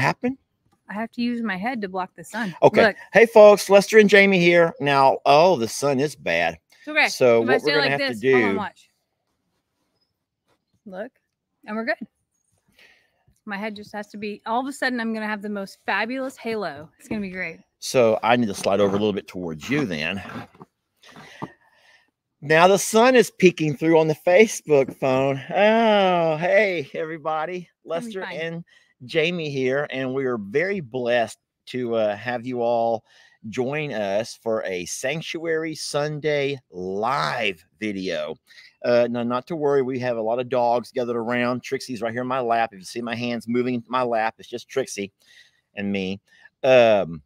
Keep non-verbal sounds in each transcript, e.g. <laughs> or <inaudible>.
happened? I have to use my head to block the sun. Okay. Look, Hey, folks, Lester and Jamie here. Now, oh, the sun is bad. it's okay. So if what we're gonna like have this, to hold on, do- watch. Look, and we're good. My head just has to be. All of a sudden, I'm gonna have the most fabulous halo. It's gonna be great. So I need to slide over a little bit towards you then. Now the sun is peeking through on the Facebook phone. Oh, hey, everybody. Lester and Jamie here. And we are very blessed to uh, have you all join us for a Sanctuary Sunday live video. Uh, no, not to worry. We have a lot of dogs gathered around. Trixie's right here in my lap. If you see my hands moving into my lap, it's just Trixie and me. Um,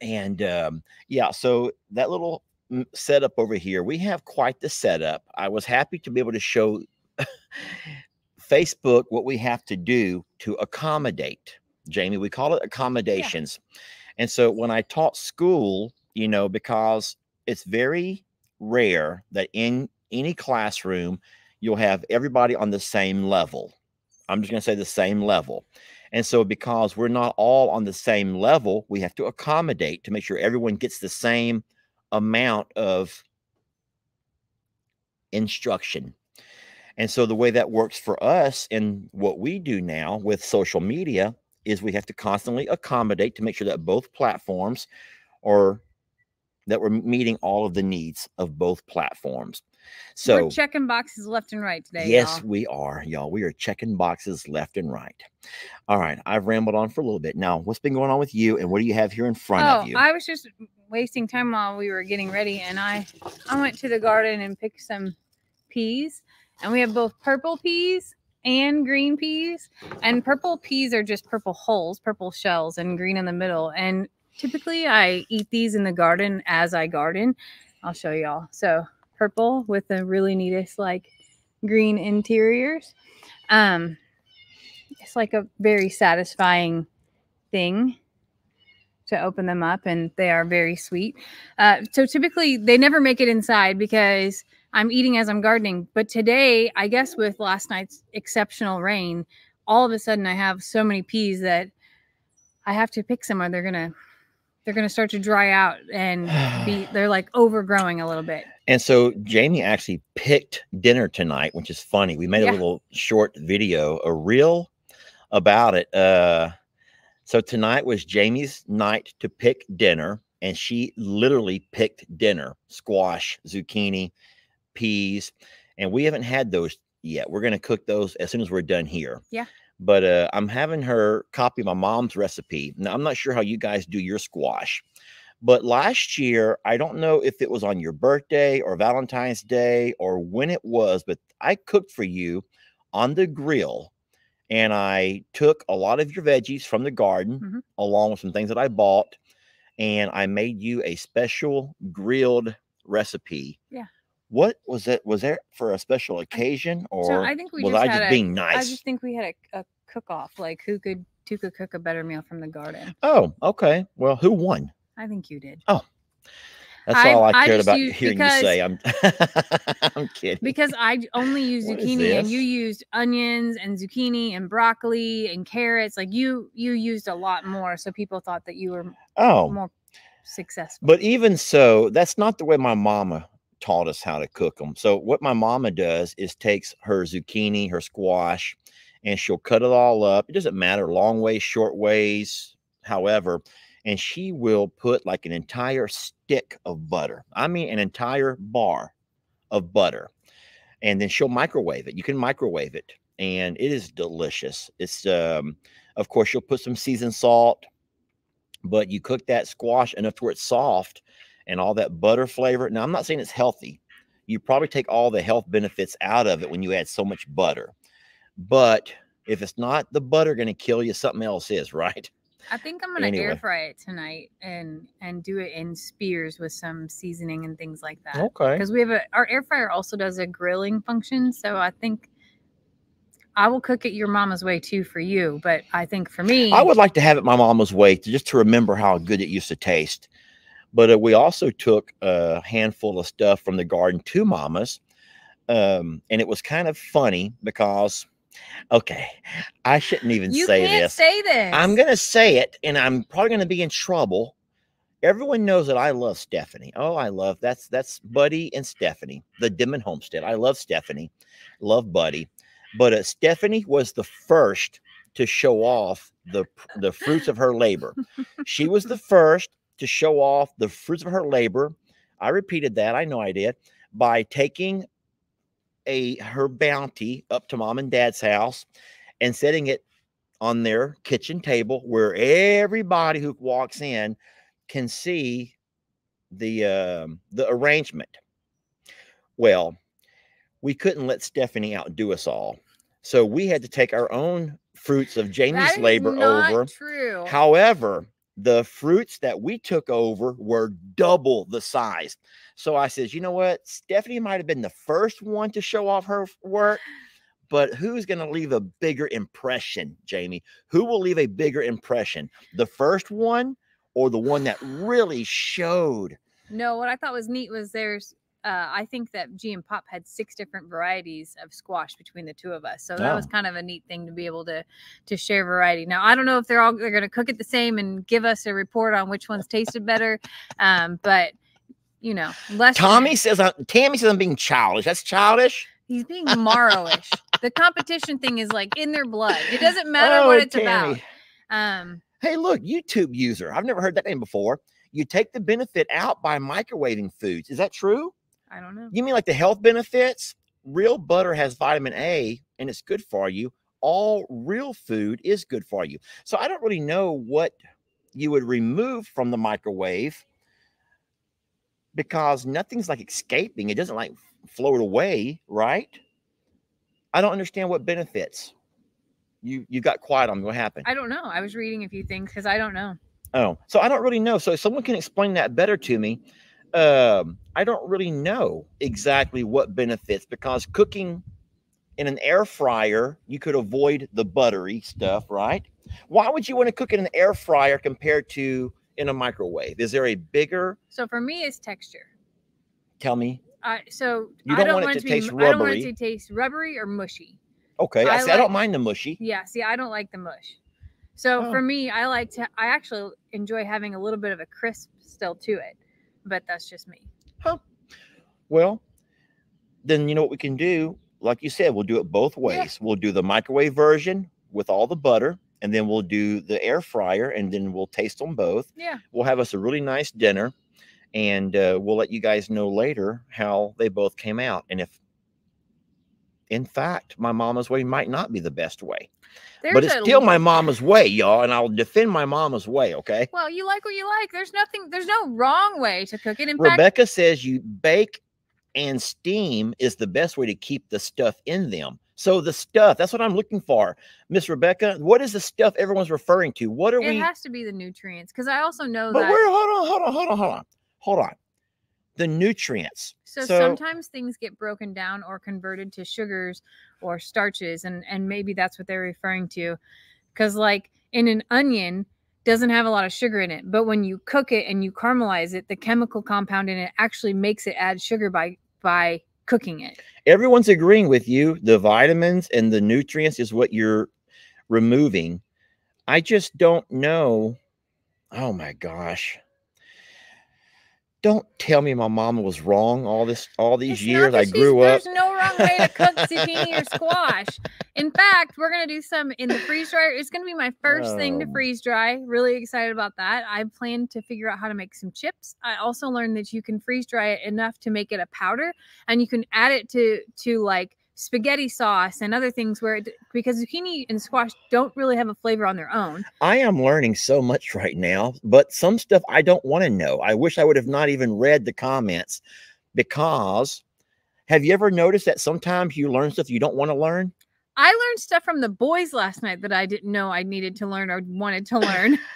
and um, yeah, so that little mm, setup over here, we have quite the setup. I was happy to be able to show <laughs> Facebook what we have to do to accommodate. Jamie, we call it accommodations. And so when I taught school, you know, because it's very rare that in any classroom you'll have everybody on the same level. I'm just going to say the same level. And so, because we're not all on the same level, we have to accommodate to make sure everyone gets the same amount of instruction. And so, the way that works for us and what we do now with social media is we have to constantly accommodate to make sure that both platforms are that we're meeting all of the needs of both platforms. So, we're checking boxes left and right today. Yes, we are, y'all. We are checking boxes left and right. All right, I've rambled on for a little bit. Now, what's been going on with you, and what do you have here in front Oh, of you? I was just wasting time while we were getting ready, and I I went to the garden and picked some peas, and we have both purple peas and green peas. And purple peas are just purple holes, purple shells, and green in the middle. And typically, I eat these in the garden as I garden. I'll show y'all. So purple with the really neatest like green interiors. Um, it's like a very satisfying thing to open them up and they are very sweet. Uh, so typically they never make it inside because I'm eating as I'm gardening. But today, I guess with last night's exceptional rain, all of a sudden I have so many peas that I have to pick some or they're gonna they're gonna start to dry out and <sighs> be they're like overgrowing a little bit. And so Jamie actually picked dinner tonight, which is funny. We made Yeah. a little short video, a reel about it. Uh, so tonight was Jamie's night to pick dinner, and she literally picked dinner: squash, zucchini, peas, and we haven't had those yet. We're gonna cook those as soon as we're done here. Yeah. But uh, I'm having her copy my mom's recipe. Now I'm not sure how you guys do your squash. But last year, I don't know if it was on your birthday or Valentine's Day or when it was, but I cooked for you on the grill and I took a lot of your veggies from the garden Mhm. along with some things that I bought and I made you a special grilled recipe. Yeah. What was that? Was that for a special occasion or so I think we was just I had just a, being nice? I just think we had a, a cook off, like who could who could cook a better meal from the garden. Oh, okay. Well, who won? I think you did. Oh, that's I- all I I cared about hearing you say. I'm <laughs> I'm kidding. because I only use zucchini and you used onions and zucchini and broccoli and carrots. Like you you used a lot more, so people thought that you were oh, more successful. But even so, that's not the way my mama taught us how to cook them. So what my mama does is takes her zucchini, her squash, and she'll cut it all up. It doesn't matter long ways, short ways, however, and she will put like an entire stick of butter. I mean an entire bar of butter. And then she'll microwave it. You can microwave it and it is delicious. It's um of course you'll put some seasoned salt, but you cook that squash enough to where it's soft and all that butter flavor. Now, I'm not saying it's healthy. You probably take all the health benefits out of it when you add so much butter. But if it's not the butter going to kill you, something else is, <laughs> right? I think I'm gonna anyway. air fry it tonight and and do it in spears with some seasoning and things like that. Okay. Because we have a our air fryer also does a grilling function, so I think I will cook it your mama's way too for you. But I think for me, I would like to have it my mama's way to just to remember how good it used to taste. But uh, we also took a handful of stuff from the garden to mama's. Um, and it was kind of funny because, okay, I shouldn't even you say can't this. say this. I'm going to say it, and I'm probably going to be in trouble. Everyone knows that I love Stephanie. Oh, I love that's that's Buddy and Stephanie, the Dimon Homestead. I love Stephanie, love Buddy, but uh, Stephanie was the first to show off the the fruits of her labor. she was the first to show off the fruits of her labor. I repeated that. I know I did by taking a her bounty up to mom and dad's house and setting it on their kitchen table where everybody who walks in can see the um, the arrangement. Well, we couldn't let Stephanie outdo us all, so we had to take our own fruits of Jamie's labor over. True. However, the fruits that we took over were double the size. So I says, you know what? Stephanie might have been the first one to show off her work, but who's going to leave a bigger impression, Jamie? Who will leave a bigger impression? The first one or the one that really showed? No, what I thought was neat was there's uh, I think that G and Pop had six different varieties of squash between the two of us. So that was Oh. kind of a neat thing to be able to to share variety. Now I don't know if they're all they're gonna cook it the same and give us a report on which ones tasted better. Um, but you know, less Tommy says, I, Tammy says I'm being childish. That's childish. he's being Morrowish. the competition thing is like in their blood. It doesn't matter what Oh, it's about. Tammy. Um, Hey, look, YouTube user. I've never heard that name before. You take the benefit out by microwaving foods. Is that true? I don't know. You mean like the health benefits? Real butter has vitamin A and it's good for you. All real food is good for you. So I don't really know what you would remove from the microwave because nothing's like escaping. It doesn't like float away, right? I don't understand what benefits. You you got quiet on me. What happened? I don't know. I was reading a few things because I don't know. Oh, so I don't really know. So if someone can explain that better to me, um, I don't really know exactly what benefits because cooking in an air fryer, you could avoid the buttery stuff, right? Why would you want to cook in an air fryer compared to in a microwave? Is there a bigger? So for me, it's texture. Tell me. Uh, so You I don't don't want it want to it to, taste be, I don't want it rubbery. to taste rubbery or mushy. Okay, I, I see, I don't mind the mushy. Yeah, see, I don't like the mush. So Oh. for me, I like to. I actually enjoy having a little bit of a crisp still to it, but that's just me. Huh. Well, then you know what we can do? Like you said, we'll do it both ways. We'll do the microwave version with all the butter, and then we'll do the air fryer, and then we'll taste them both. Yeah. We'll have us a really nice dinner, and uh, we'll let you guys know later how they both came out, and if, in fact, my mama's way might not be the best way, There's but it's still my mama's way, y'all, and I'll defend my mama's way. Okay. Well, you like what you like. There's nothing. There's no wrong way to cook it. In fact, Rebecca says you bake and steam is the best way to keep the stuff in them. So the stuff, that's what I'm looking for. Miss Rebecca, what is the stuff everyone's referring to? What are it we It has to be the nutrients because I also know But that. where hold on, hold on, hold on, hold on. Hold on. The nutrients. So, So- sometimes things get broken down or converted to sugars or starches, and and maybe that's what they're referring to, because like in an onion doesn't have a lot of sugar in it, but when you cook it and you caramelize it, the chemical compound in it actually makes it add sugar by by cooking it. Everyone's agreeing with you. The vitamins and the nutrients is what you're removing. I just don't know. Oh my gosh. Don't tell me my mama was wrong all this all these It's years I grew up. There's no wrong way to cook zucchini or squash. In fact, we're gonna do some in the freeze dryer. It's gonna be my first thing to Oh. freeze dry. Really excited about that. I plan to figure out how to make some chips. I also learned that you can freeze dry it enough to make it a powder, and you can add it to to like spaghetti sauce and other things where it, because zucchini and squash don't really have a flavor on their own. I am learning so much right now, but some stuff I don't want to know. I wish I would have not even read the comments because have you ever noticed that sometimes you learn stuff you don't want to learn? I learned stuff from the boys last night that I didn't know I needed to learn or wanted to learn. <laughs>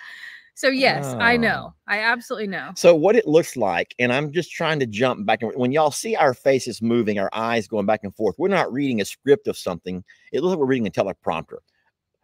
so yes, I Oh. know. I absolutely know. So what it looks like, and I'm just trying to jump back and when y'all see our faces moving, our eyes going back and forth, we're not reading a script of something. It looks like we're reading a teleprompter.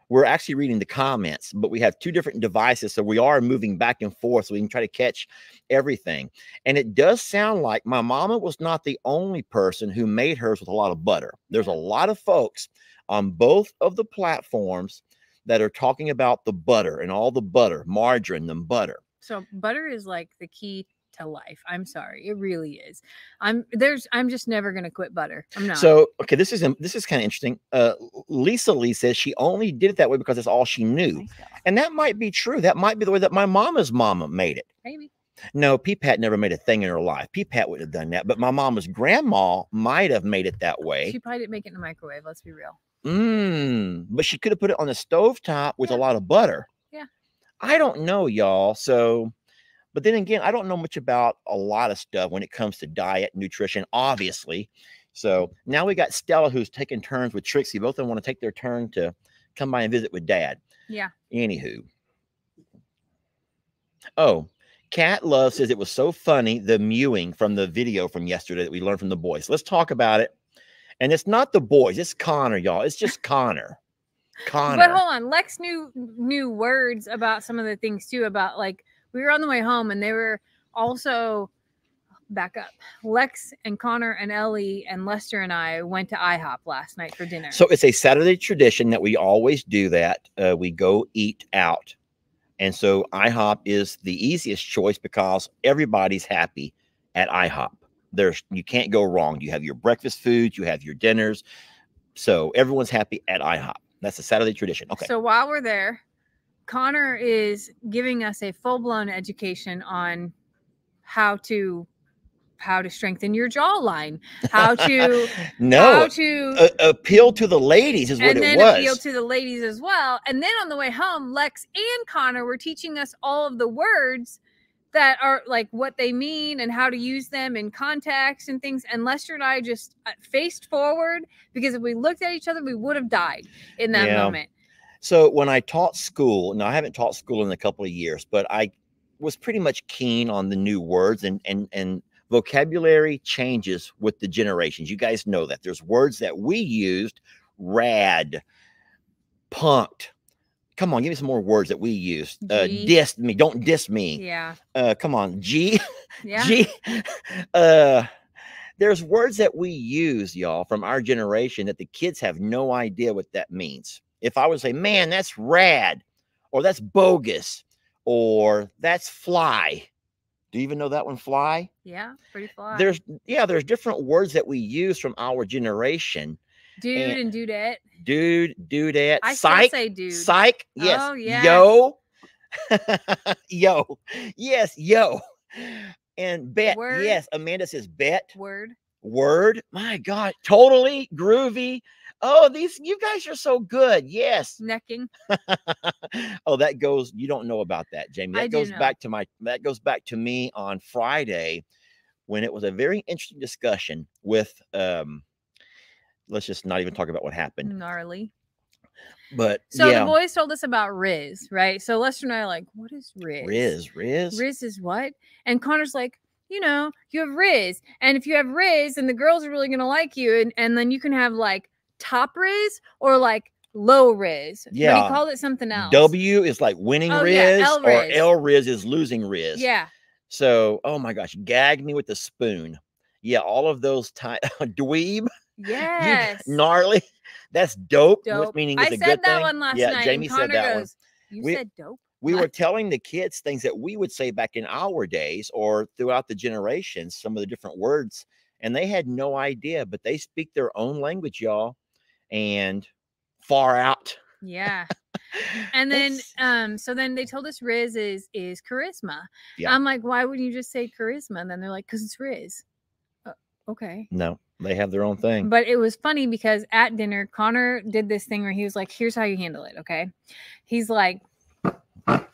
We're actually reading the comments, but we have two different devices, so we are moving back and forth so we can try to catch everything. And it does sound like my mama was not the only person who made hers with a lot of butter. There's a lot of folks on both of the platforms that are talking about the butter and all the butter, margarine, and butter. So butter is like the key to life. I'm sorry, it really is. I'm there's I'm just never gonna quit butter. I'm not. So okay, this is this is kind of interesting. Uh, Lisa Lee says she only did it that way because that's all she knew, Nice and that might be true. That might be the way that my mama's mama made it. maybe No, Peepat never made a thing in her life. Peepat wouldn't have done that, but my mama's grandma might have made it that way. she probably didn't make it in the microwave. Let's be real. Mm, but she could have put it on the stove top with Yeah. a lot of butter. Yeah. I don't know, y'all. So, but then again, I don't know much about a lot of stuff when it comes to diet, nutrition, obviously. So now we got Stella who's taking turns with Trixie. Both of them want to take their turn to come by and visit with dad. Yeah. Anywho. Oh, Cat Love says it was so funny, the mewing from the video from yesterday that we learned from the boys. Let's talk about it. And it's not the boys, it's Connor, y'all. It's just Connor. <laughs> Connor. But hold on, Lex knew knew words about some of the things too. About like we were on the way home and they were also back up. Lex and Connor and Ellie and Lester and I went to IHOP last night for dinner. So it's a Saturday tradition that we always do that. Uh, we go eat out. And so IHOP is the easiest choice because everybody's happy at IHOP. There's you can't go wrong. You have your breakfast foods, you have your dinners. So everyone's happy at IHOP. That's a Saturday tradition. Okay. So while we're there, Connor is giving us a full blown education on how to how to strengthen your jawline, how to <laughs> no how to a- appeal to the ladies is what and it then was. appeal to the ladies as well. And then on the way home, Lex and Connor were teaching us all of the words that are like what they mean and how to use them in context and things. And Lester and I just uh, faced forward because if we looked at each other, we would have died in that Yeah. moment. So when I taught school, now I haven't taught school in a couple of years, but I was pretty much keen on the new words and and and vocabulary changes with the generations. You guys know that there's words that we used, rad, punked. Come on, give me some more words that we used. Uh, dissed me. Don't diss me. Yeah. Uh, come on, G. <laughs> Yeah. G. <laughs> Uh, there's words that we use, y'all, from our generation that the kids have no idea what that means. If I would say, man, that's rad, or that's bogus, or that's fly. Do you even know that one, fly? Yeah. Pretty fly. There's, yeah, there's different words that we use from our generation. Dude and- and dudette. Dude, dudette, I psych, say dude. psych, yes, Oh, yes. yo, <laughs> yo, yes, yo, and bet, Word. yes. Amanda says bet. Word. word. My God, totally groovy. Oh, these you guys are so good. Yes. Necking. <laughs> oh, that goes. You don't know about that, Jamie. I That do goes back to my. That goes back to me on Friday, when it was a very interesting discussion with. um Let's just not even talk about what happened. Gnarly. But So yeah, the boys told us about Riz, right? So Lester and I are like, what is Riz? Riz, Riz. Riz is what? And Connor's like, you know, you have Riz. And if you have Riz, and the girls are really gonna like you, and, and then you can have like top Riz or like low Riz. But Yeah. he called it something else. W is like winning Oh, yeah, Riz, or L Riz is losing Riz. Yeah. So, oh my gosh, gag me with the spoon. Yeah, all of those time <laughs> dweeb, <laughs> Yes. gnarly. That's dope. Dope. meaning I is a said good that thing. one last yeah, night. Jamie said that one. You We- said dope. We were telling the kids things that we would say back in our days or throughout the generations, some of the different words, and they had no idea, but they speak their own language, y'all, and far out. Yeah. <laughs> And then um so then they told us Riz is is charisma. Yeah. I'm like, why wouldn't you just say charisma? And then they're like, because it's Riz. Uh, okay. no, they have their own thing. But it was funny because at dinner, Connor did this thing where he was like, here's how you handle it. Okay. He's like,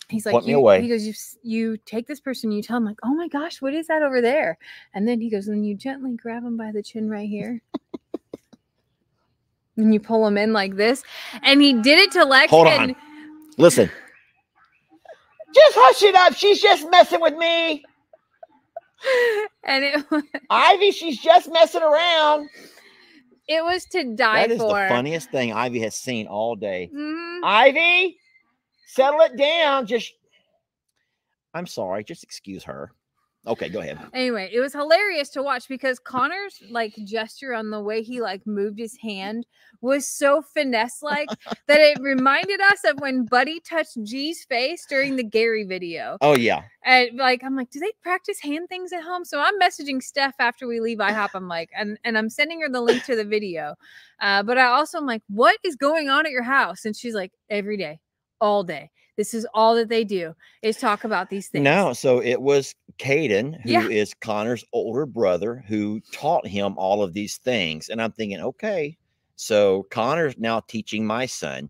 he's like, Point me you, away. he goes, you, you take this person, you tell him like, oh my gosh, what is that over there? And then he goes, and you gently grab him by the chin right here. <laughs> and you pull him in like this. And he did it to Lex. Hold and on. Listen. Just hush it up. She's just messing with me. <laughs> and it, wa- Ivy, she's just messing around. it was to die That is for. the funniest thing Ivy has seen all day. Mhm. Ivy, settle it down. Just, I'm sorry. Just excuse her. Okay, go ahead. Anyway, it was hilarious to watch because Connor's like gesture on the way he like moved his hand was so finesse like that it <laughs> reminded us of when Buddy touched G's face during the Gary video. Oh yeah, And like I'm like, do they practice hand things at home? So I'm messaging Steph after we leave <laughs> IHOP. I'm like, and, and I'm sending her the link to the video. Uh, but I also am like, what is going on at your house? And she's like, every day, all day. This is all that they do is talk about these things. no. So it was Caden, who is Yeah. Connor's older brother, who taught him all of these things. And I'm thinking, okay, so Connor's now teaching my son.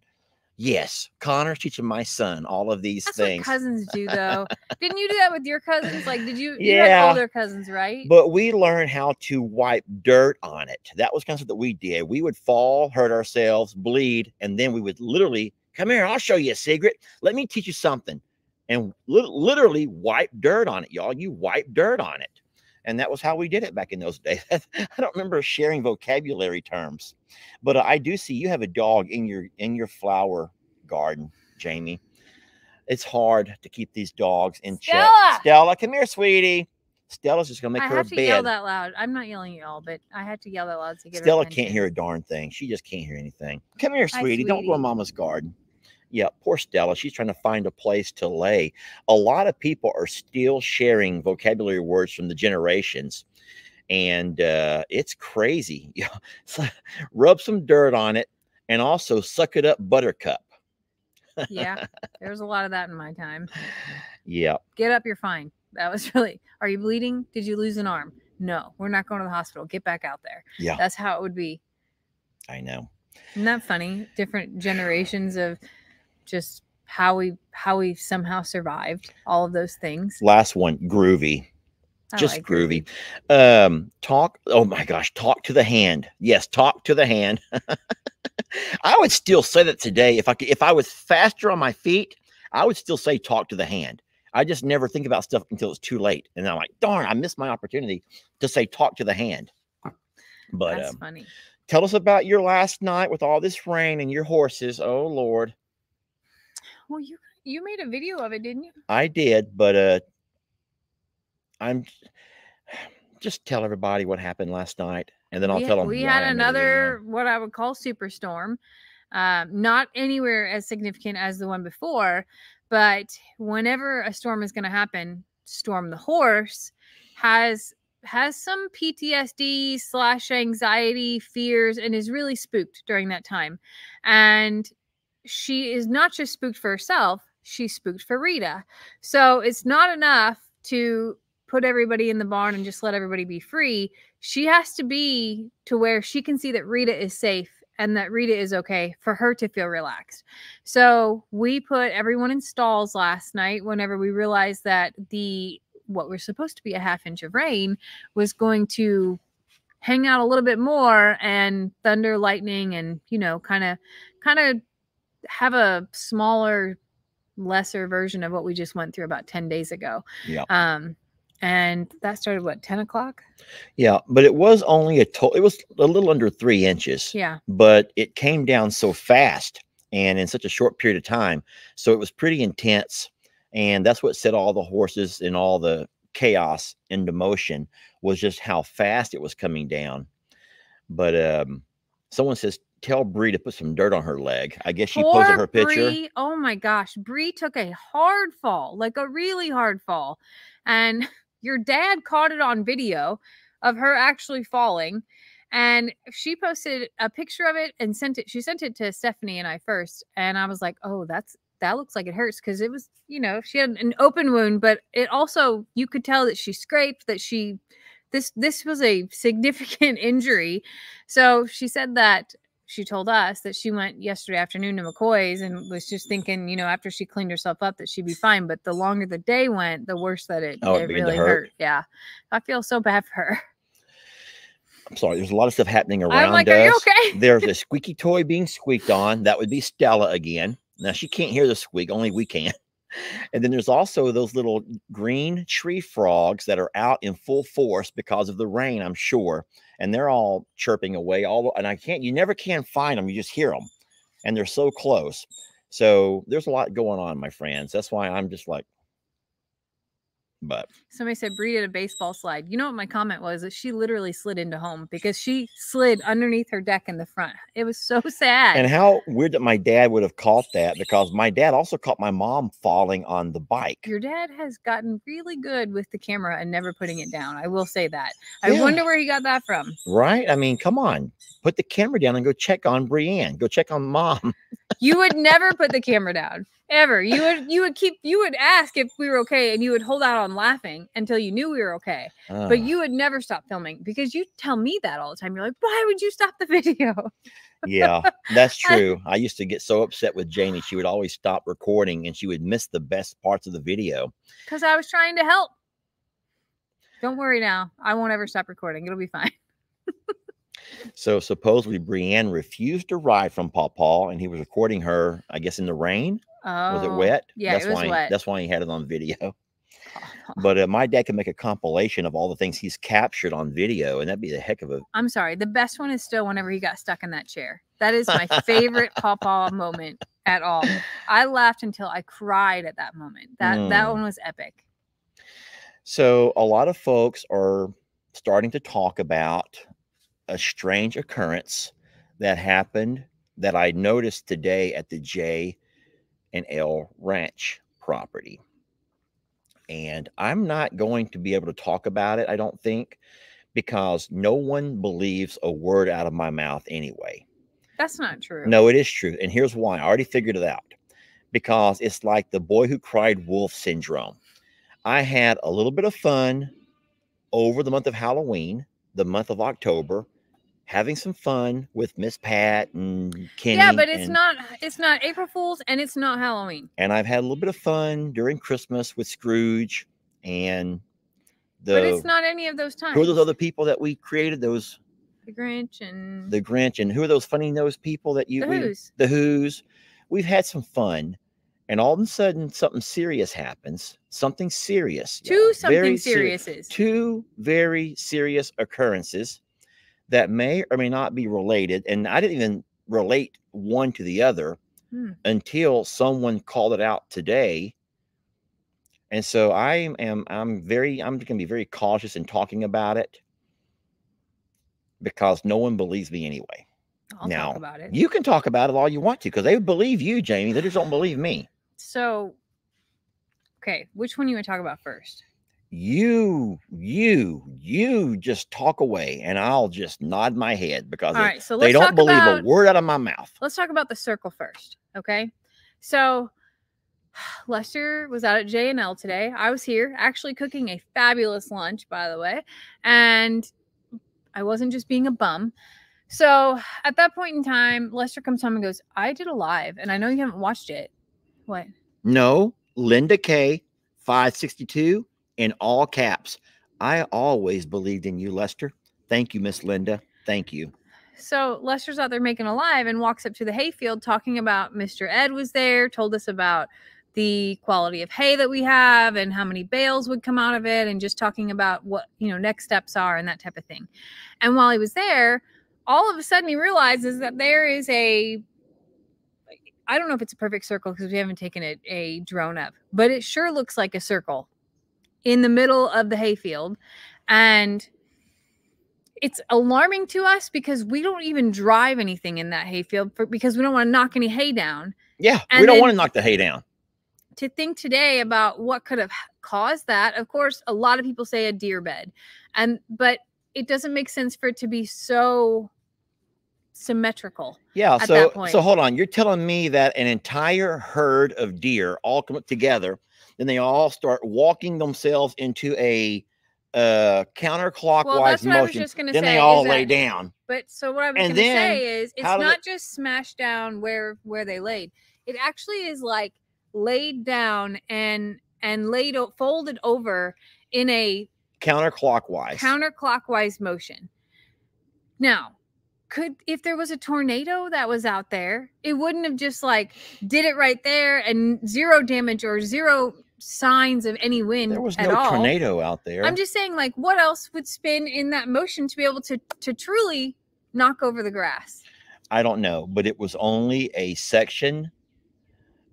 Yes, Connor's teaching my son all of these That's things. what cousins do, though. <laughs> Didn't you do that with your cousins? Like, did you? You Yeah. had older cousins, right? But we learned how to wipe dirt on it. That was kind of what we did. We would fall, hurt ourselves, bleed, and then we would literally come here. I'll show you a secret. Let me teach you something, and lit- literally wipe dirt on it, y'all. You wipe dirt on it, and that was how we did it back in those <laughs> days. I don't remember sharing vocabulary terms, but uh, I do see you have a dog in your in your flower garden, Jamie. It's hard to keep these dogs in Stella! check. Stella, come here, sweetie. Stella's just gonna make I her a had to yell that loud. I'm not yelling at y'all, but I had to yell that loud to get. her Stella can't hear a darn thing. She just can't hear anything. Come here, Hi, sweetie. Don't go in mama's garden. Yeah, poor Stella. She's trying to find a place to lay. A lot of people are still sharing vocabulary words from the generations, and uh, it's crazy. <laughs> Yeah, so rub some dirt on it, and also suck it up, Buttercup. Yeah, there was a lot of that in my time. Yeah, Get up, you're fine. That was <laughs> really. Are you bleeding? Did you lose an arm? No, we're not going to the hospital. Get back out there. yeah, That's how it would be. I know. Isn't that funny? Different <sighs> generations of just how we how we somehow survived all of those things. Last one, groovy. I Just like groovy. Um, talk. Oh my gosh, talk to the hand. Yes, talk to the hand. <laughs> I would still say that today. If I could, if I was faster on my feet, I would still say talk to the hand. I just never think about stuff until it's too late, and I'm like, darn, I missed my opportunity to say talk to the hand. But That's um, funny. tell us about your last night with all this rain and your horses. Oh Lord, Well, you you made a video of it, didn't you? I did, but uh, I'm just tell everybody what happened last night, and then I'll we, tell them. we had another what I would call superstorm. Um, not anywhere as significant as the one before, but whenever a storm is going to happen, Storm the horse has has some PTSD slash anxiety fears and is really spooked during that time. And she is not just spooked for herself, she's spooked for Rita. So it's not enough to put everybody in the barn and just let everybody be free. She has to be to where she can see that Rita is safe and that Rita is okay for her to feel relaxed. So we put everyone in stalls last night whenever we realized that the what was supposed to be a half inch of rain was going to hang out a little bit more and thunder lightning and you know kind of kind of have a smaller lesser version of what we just went through about 10 days ago Yeah. um and that started what 10 o'clock Yeah, but it was only a total it was a little under three inches, yeah but it came down so fast and in such a short period of time. So it was pretty intense. And that's what set all the horses and all the chaos into motion was just how fast it was coming down. But um someone says tell Bree to put some dirt on her leg. I guess she posted her picture. Bree, oh my gosh, Bree took a hard fall, like a really hard fall. And <laughs> your dad caught it on video of her actually falling. And she posted a picture of it and sent it. She sent it to Stephanie and I first. And I was like, oh, that's that looks like it hurts because it was, you know, she had an open wound, but it also you could tell that she scraped, that she this this was a significant <laughs> injury. So she said that she told us that she went yesterday afternoon to McCoy's and was just thinking, you know, after she cleaned herself up that she'd be fine. But the longer the day went, the worse that it, Oh, it it really hurt. hurt. Yeah. I feel so bad for her. I'm sorry, there's a lot of stuff happening around I'm like, us. are you okay? <laughs> There's a squeaky toy being squeaked on. That would be Stella again. Now she can't hear the squeak, only we can. And then there's also those little green tree frogs that are out in full force because of the rain, I'm sure. And they're all chirping away. All and I can't, you never can find them. You just hear them, and they're so close. So there's a lot going on, my friends. That's why I'm just like, but Somebody said Bree did a baseball slide. You know what my comment was? That she literally slid into home because she slid underneath her deck in the front. It was so sad. and how weird that my dad would have caught that because my dad also caught my mom falling on the bike. Your dad has gotten really good with the camera and never putting it down. I will say that. I Yeah. wonder where he got that from. Right? I mean, come on. Put the camera down and go check on Brienne. Go check on mom. You would never put the camera down ever. You would you would keep you would ask if we were okay and you would hold out on laughing until you knew we were okay. Ah, But you would never stop filming because you tell me that all the time. You're like, "Why would you stop the video?" yeah, that's <laughs> true. I used to get so upset with Jamie. She would always stop recording and she would miss the best parts of the video. Cuz I was trying to help. Don't worry now. I won't ever stop recording. It'll be fine. So supposedly Brienne refused to ride from Paw Paw and he was recording her, I guess, in the rain. Oh. Was it wet? yeah, that's it was why wet. that's why he had it on video. <laughs> <laughs> But uh, my dad can make a compilation of all the things he's captured on video, and that'd be the heck of a I'm sorry. The best one is still whenever he got stuck in that chair. That is my favorite pawpaw moment at all. I laughed until I cried at that moment. That that Mm. one was epic. So a lot of folks are starting to talk about a strange occurrence that happened that I noticed today at the J and L Ranch property. And I'm not going to be able to talk about it, I don't think, because no one believes a word out of my mouth anyway. That's not true. No, it is true. And here's why I already figured it out because it's like the boy who cried wolf syndrome. I had a little bit of fun over the month of Halloween, the month of October, having some fun with Miss Pat and Kenny. yeah, but it's not it's not April Fools and it's not Halloween. and I've had a little bit of fun during Christmas with Scrooge and the but it's not any of those times. who are those other people that we created? Those the Grinch and the Grinch and who are those funny nose people that you the we- Who's. the Who's. We've had some fun, and all of a sudden something serious happens. Something serious. Two y'all, something very seri- Two very serious occurrences that may or may not be related, and I didn't even relate one to the other Hmm. until someone called it out today. And so I am I'm very I'm going to be very cautious in talking about it because no one believes me anyway. I'll now, talk about it. You can talk about it all you want to because they believe you, Jamie. They just don't believe me. So, okay, which one you want to talk about first? You, you, you just talk away and I'll just nod my head because All they- so they don't believe about a word out of my mouth. let's talk about the circle first. Okay, so <sighs> Lester was out at J and L today. I was here, actually cooking a fabulous lunch, by the way, and I wasn't just being a bum. So at that point in time, Lester comes home and goes, "I did a live, and I know you haven't watched it. What? No, Linda K, 562 in all caps. I always believed in you, Lester. Thank you, Miss Linda. Thank you. So Lester's out there making a live and walks up to the hayfield talking about Mr. Ed was there, told us about the quality of hay that we have and how many bales would come out of it, and just talking about what you know next steps are and that type of thing. And while he was there, all of a sudden he realizes that there is a I don't know if it's a perfect circle because we haven't taken a, a drone up, but it sure looks like a circle in the middle of the hayfield. And it's alarming to us because we don't even drive anything in that hayfield for, because we don't want to knock any hay down. Yeah, And we don't want to knock the hay down. To think today about what could have caused that, of course, a lot of people say a deer bed, and but it doesn't make sense for it to be so symmetrical. Yeah, at so that point. so hold on. You're telling me that an entire herd of deer all come up together, then they all start walking themselves into a uh counterclockwise Well, that's what I was motion. just gonna then say. they all lay that- down. But so what I was And going to then, say is, it's not just smashed down where where they laid. It actually is like laid down and and laid o- folded over in a Counterclockwise. counterclockwise motion. Now, could if there was a tornado that was out there, it wouldn't have just like did it right there and zero damage or zero signs of any wind there was no all. tornado out there. I'm just saying, like, what else would spin in that motion to be able to to truly knock over the grass? I don't know, but it was only a section.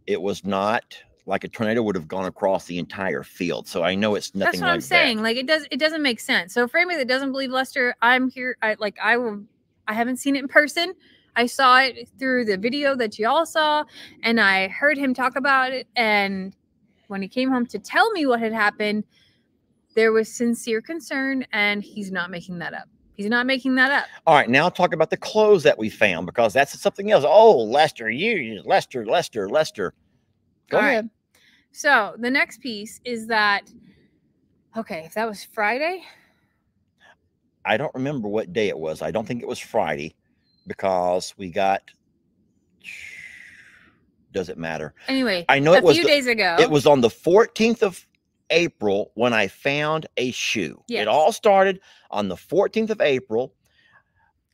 It was not like a tornado would have gone across the entire field. So I know it's nothing That's what like I'm saying. Like, it does it doesn't make sense. So for anybody that doesn't believe Lester, I'm here. I like I will. I haven't seen it in person. I saw it through the video that you all saw, and I heard him talk about it. And when he came home to tell me what had happened, there was sincere concern, and he's not making that up. He's not making that up. All right, now talk about the clothes that we found because that's something else. Oh, Lester, you, Lester, Lester, Lester. Go All right. ahead. So the next piece is that okay, if that was Friday, I don't remember what day it was. I don't think it was Friday because we got. Does it matter? anyway, I know a it was. a few the- days ago. It was on the 14th of April when I found a shoe. Yes. It all started on the 14th of April.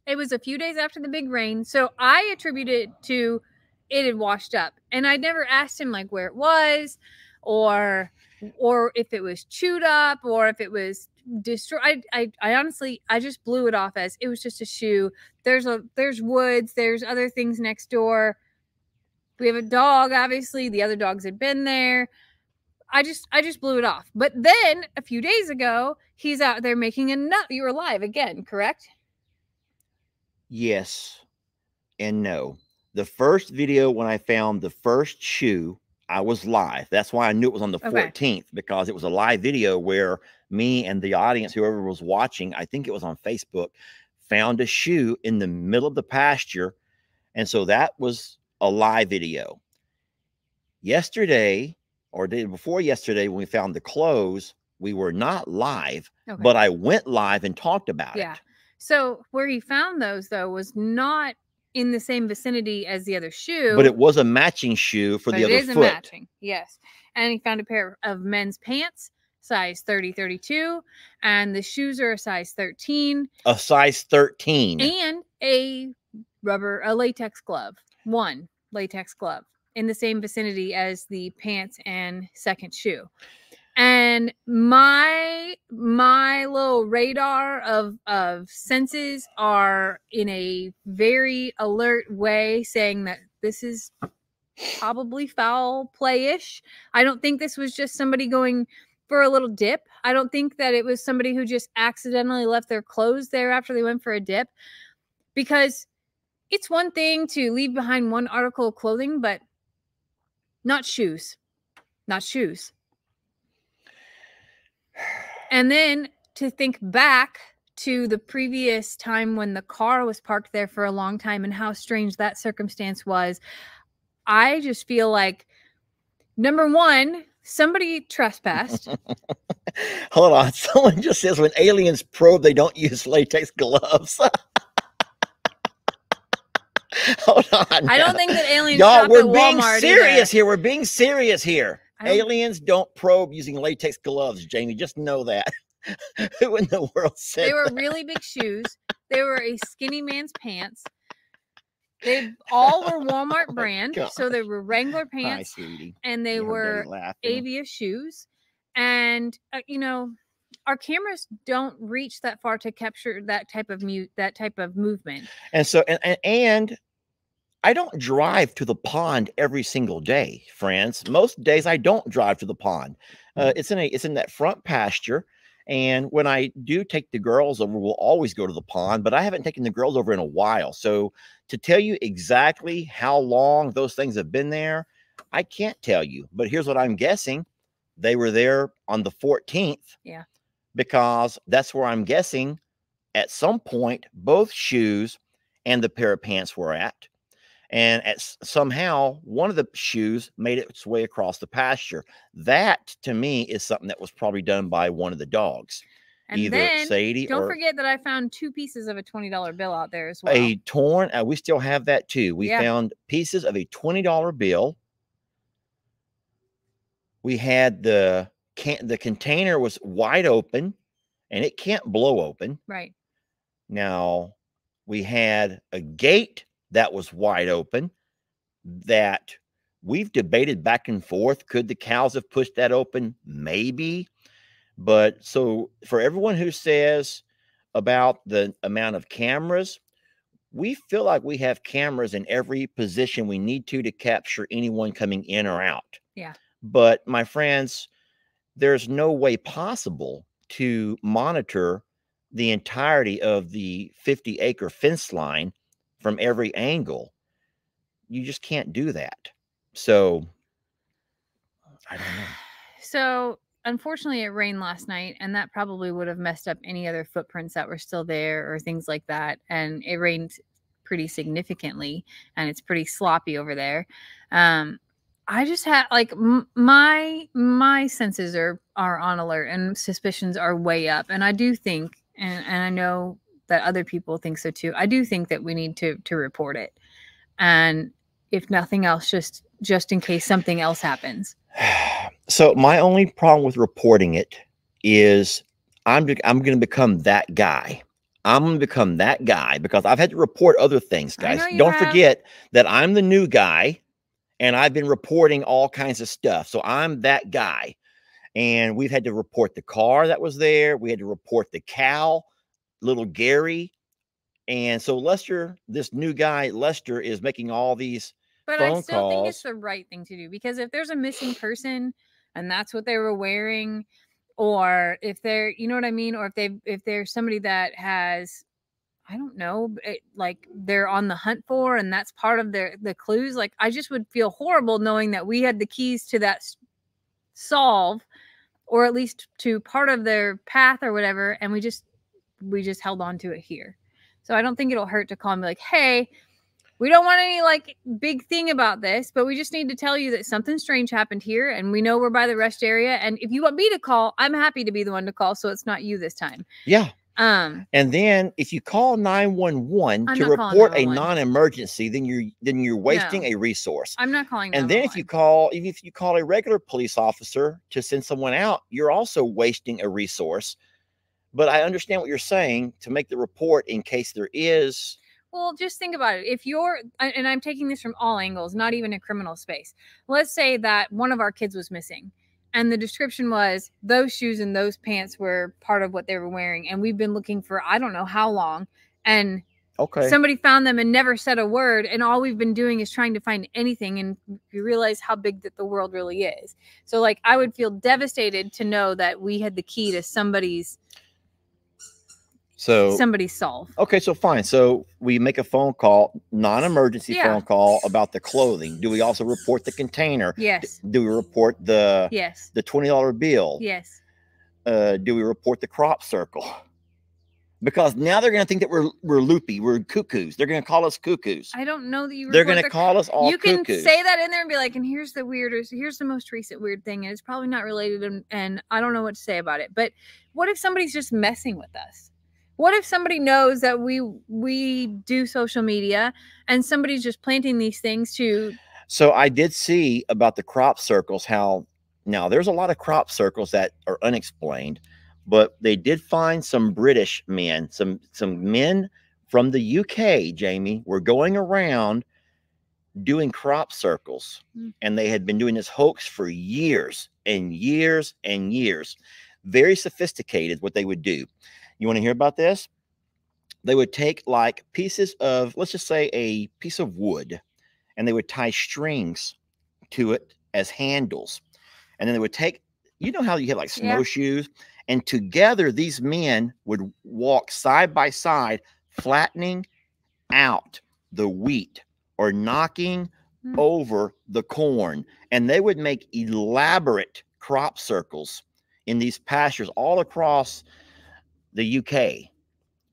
It was a few days after the big rain. So I attribute it to it had washed up. And I never asked him like where it was or or if it was chewed up or if it was destroyed. I, I I honestly I just blew it off as it was just a shoe. There's a there's woods, there's other things next door. We have a dog, obviously. The other dogs had been there. I just I just blew it off. But then a few days ago, he's out there making a nut. You were live again, correct? Yes and no. The first video when I found the first shoe, I was live. That's why I knew it was on the Okay. 14th because it was a live video where me and the audience, whoever was watching, I think it was on Facebook, found a shoe in the middle of the pasture. And so that was a live video. Yesterday, or day before yesterday, when we found the clothes, we were not live, Okay. but I went live and talked about Yeah. it. Yeah. So where he found those though was not in the same vicinity as the other shoe. But it was a matching shoe for the it other is a matching. Yes. And he found a pair of men's pants, size 30, 32, and the shoes are a size 13, A size 13. and a rubber, a latex glove, one latex glove in the same vicinity as the pants and second shoe. And my my little radar of of senses are in a very alert way saying that this is probably foul play-ish. I don't think this was just somebody going for a little dip. I don't think that it was somebody who just accidentally left their clothes there after they went for a dip because it's one thing to leave behind one article of clothing, but not shoes. Not shoes. And then to think back to the previous time when the car was parked there for a long time and how strange that circumstance was, I just feel like number one, somebody trespassed. <laughs> Hold on. <laughs> Someone just says when aliens probe, they don't use latex gloves. <laughs> <laughs> Hold on. I don't think that aliens Y'all, we're being Walmart serious either. here. We're being serious here. Don't- Aliens don't probe using latex gloves, Jamie. Just know that. <laughs> Who in the world said They were that? really big shoes. They were a skinny man's pants. They all were <laughs> Walmart my brand, so they were Wrangler pants, sweetie. and they her were. Avia shoes. And uh, you know, our cameras don't reach that far to capture that type of mute, that type of movement. And so, and, and, and I don't drive to the pond every single day, friends. Most days I don't drive to the pond. Uh, it's in a, it's in that front pasture. And when I do take the girls over, we'll always go to the pond, but I haven't taken the girls over in a while. So to tell you exactly how long those things have been there, I can't tell you. But here's what I'm guessing. They were there on the 14th. Yeah. Because that's where I'm guessing at some point both shoes and the pair of pants were at. And at somehow one of the shoes made its way across the pasture. That to me is something that was probably done by one of the dogs, And either then Sadie don't or forget that I found two pieces of a twenty dollar bill out there as well. a torn. Uh, we still have that too. We Yeah. found pieces of a twenty dollar bill. We had the can the container was wide open, and it can't blow open. right. Now we had a gate that was wide open that we've debated back and forth. Could the cows have pushed that open? Maybe. But so for everyone who says about the amount of cameras, we feel like we have cameras in every position we need to to capture anyone coming in or out. Yeah. But my friends, there's no way possible to monitor the entirety of the 50 acre fence line from every angle. You just can't do that. So I don't know. <sighs> So unfortunately, it rained last night, and that probably would have messed up any other footprints that were still there or things like that. And it rained pretty significantly, and it's pretty sloppy over there. Um, I just had like m- my my senses are are on alert, and suspicions are way up. And I do think, and and I know that other people think so too. I do think that we need to to report it, and if nothing else, just just in case something else happens. <sighs> so my only problem with reporting it is I'm I'm going to become that guy. I'm going to become that guy because I've had to report other things, guys. Don't have. forget that I'm the new guy and I've been reporting all kinds of stuff. So I'm that guy. And we've had to report the car that was there. We had to report the cow, little Gary. And so Lester, this new guy, Lester, is making all these But I still think it's the right thing to do because if there's a missing person and that's what they were wearing, or if they're, you know what I mean, or if they if there's somebody that has, I don't know, it, eh, like they're on the hunt for, and that's part of their the clues. Like I just would feel horrible knowing that we had the keys to that solve, or at least to part of their path or whatever, and we just we just held on to it here. So I don't think it'll hurt to call and be like, hey, we don't want any like big thing about this, but we just need to tell you that something strange happened here and we know we're by the rest area. And if you want me to call, I'm happy to be the one to call. So it's not you this time. Yeah. Um, And then if you call 911 I'm to report a non-emergency, then you're then you're wasting a resource. I'm not calling. And then if you call even if you call a regular police officer to send someone out, you're also wasting a resource. But I understand what you're saying to make the report in case there is Well, just think about it. If you're, and I'm taking this from all angles, not even a criminal space. Let's say that one of our kids was missing, and the description was those shoes and those pants were part of what they were wearing, and we've been looking for I don't know how long, and okay. somebody found them and never said a word, and all we've been doing is trying to find anything, and you realize how big that the world really is. So, like, I would feel devastated to know that we had the key to somebody's so somebody's solve. okay, so fine. So we make a phone call, non-emergency Yeah. phone call about the clothing. Do we also report the container? Yes. Do we report the Yes. the $20 bill? Yes. uh, do we report the crop circle? Because now they're going to think that we're we're loopy, we're cuckoos. They're going to call us cuckoos. I don't know that you. They're going to the- call us all you can cuckoos. say that in there and be like, and here's the weirdest, here's the most recent weird thing, and it's probably not related, and, and I don't know what to say about it. But what if somebody's just messing with us? What if somebody knows that we we do social media and somebody's just planting these things to So I did see about the crop circles how now there's a lot of crop circles that are unexplained, but they did find some British men, some some men from the UK, Jamie, were going around doing crop circles. Mm. And they had been doing this hoax for years and years and years. Very sophisticated what they would do. You want to hear about this? They would take like pieces of, let's just say a piece of wood, and they would tie strings to it as handles. And then they would take, you know how you have like Yeah. snowshoes, and together these men would walk side by side, flattening out the wheat or knocking Hmm. over the corn. And they would make elaborate crop circles in these pastures all across the UK.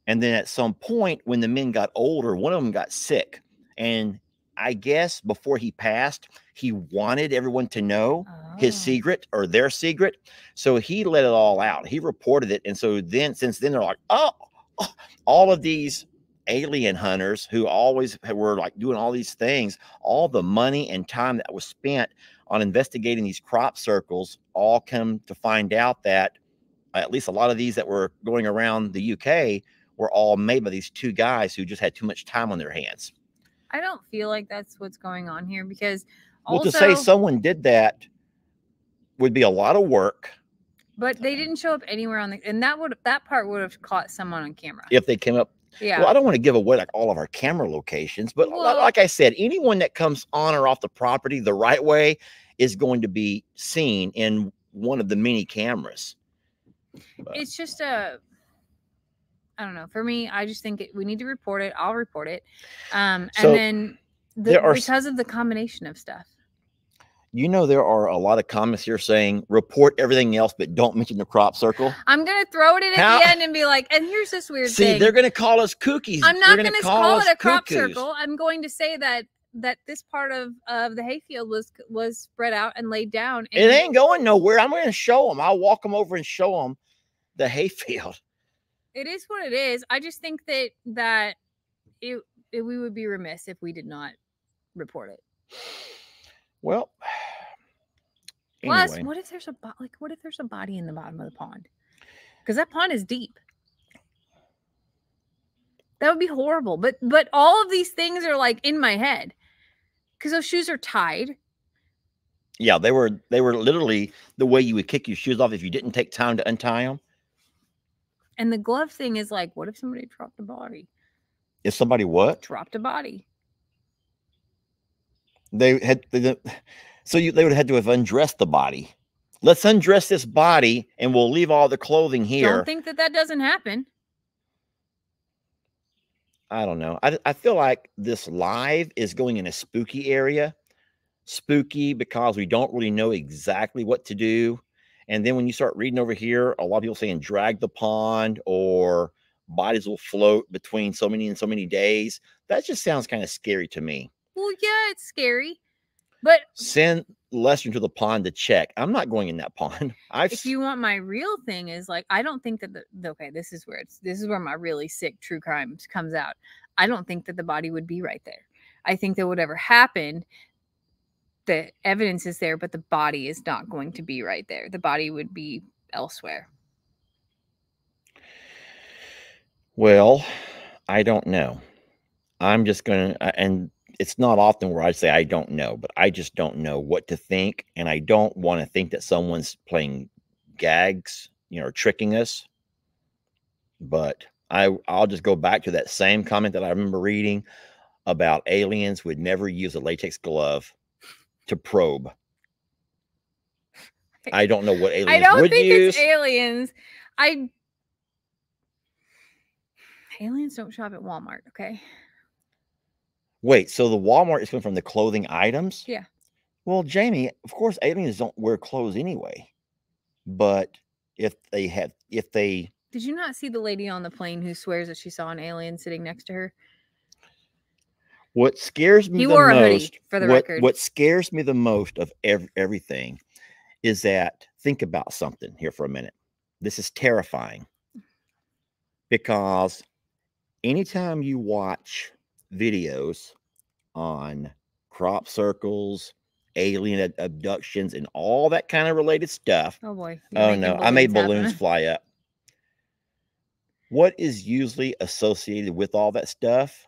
And then at some point, when the men got older, one of them got sick. And I guess before he passed, he wanted everyone to know his Oh. secret or their secret. So he let it all out. He reported it. And so then, since then, they're like, oh, oh," all of these alien hunters who always were like doing all these things, all the money and time that was spent on investigating these crop circles, all come to find out that at least a lot of these that were going around the UK were all made by these two guys who just had too much time on their hands. I don't feel like that's what's going on here because Well, also, to say someone did that would be a lot of work but they didn't show up anywhere on the, and that would that part would have caught someone on camera. if they came up. Yeah. Well, I don't want to give away like all of our camera locations, but Well- like I said, anyone that comes on or off the property the right way is going to be seen in one of the many cameras. But- it's just a i don't know. For me i just think it, we need to report it. I'll report it. Um and then the, there are because of the combination of stuff. You know, there are a lot of comments here saying report everything else, but don't mention the crop circle. i'm gonna throw it in at the end and be like and here's this weird See, thing. they're going to call us cookies. i'm not gonna, call call it a crop circle. I'm going to say that that this part of of the hayfield was was spread out and laid down It ain't going nowhere. I'm going to show them. I'll walk them over and show them the hayfield. <laughs> it is what it is i just think that that it, it we would be remiss if we did not report it Well, <sighs> Plus, what if there's a bo- like what if there's a body in the bottom of the pond? Because that pond is deep. That would be horrible. But but all of these things are like in my head. Because those shoes are tied. yeah, they were they were literally the way you would kick your shoes off if you didn't take time to untie them. And the glove thing is like, what if somebody dropped a body? If somebody what Dropped a body. they had, they, so you they would have had to have undressed the body. Let's undress this body, and we'll leave all the clothing here. I don't think that that doesn't happen. I don't know. I, I feel like this live is going in a spooky area. Spooky because we don't really know exactly what to do. And then when you start reading over here, a lot of people saying drag the pond or bodies will float between so many and so many days. That just sounds kind of scary to me. Well, yeah, it's scary. But Send Lester to the pond to check. I'm not going in that pond. <laughs> I've if you want my real thing is like I don't think that the okay, this is where it's this is where my really sick true crimes comes out. I don't think that the body would be right there. I think that whatever happened, the evidence is there, but the body is not going to be right there. The body would be elsewhere. Well, I don't know. I'm just going to, and it's not often where I say I don't know, but I just don't know what to think. And I don't want to think that someone's playing gags, you know, or tricking us. But I, I'll just go back to that same comment that I remember reading about aliens would never use a latex glove to probe. <laughs> I don't know what aliens I don't would think use. it's aliens. I aliens don't shop at Walmart, okay? Wait, so the Walmart is coming from the clothing items? Yeah. Well, Jamie, of course, aliens don't wear clothes anyway. But if they have, if they, Did you not see the lady on the plane who swears that she saw an alien sitting next to her? what scares me He the wore a hoodie, most, for the what, record. what scares me the most of ev- everything is that think about something here for a minute. This is terrifying mm. because anytime you watch videos on crop circles, alien abductions, and all that kind of related stuff, Oh boy. you're Oh no, I made happen. balloons fly up. What is usually associated with all that stuff?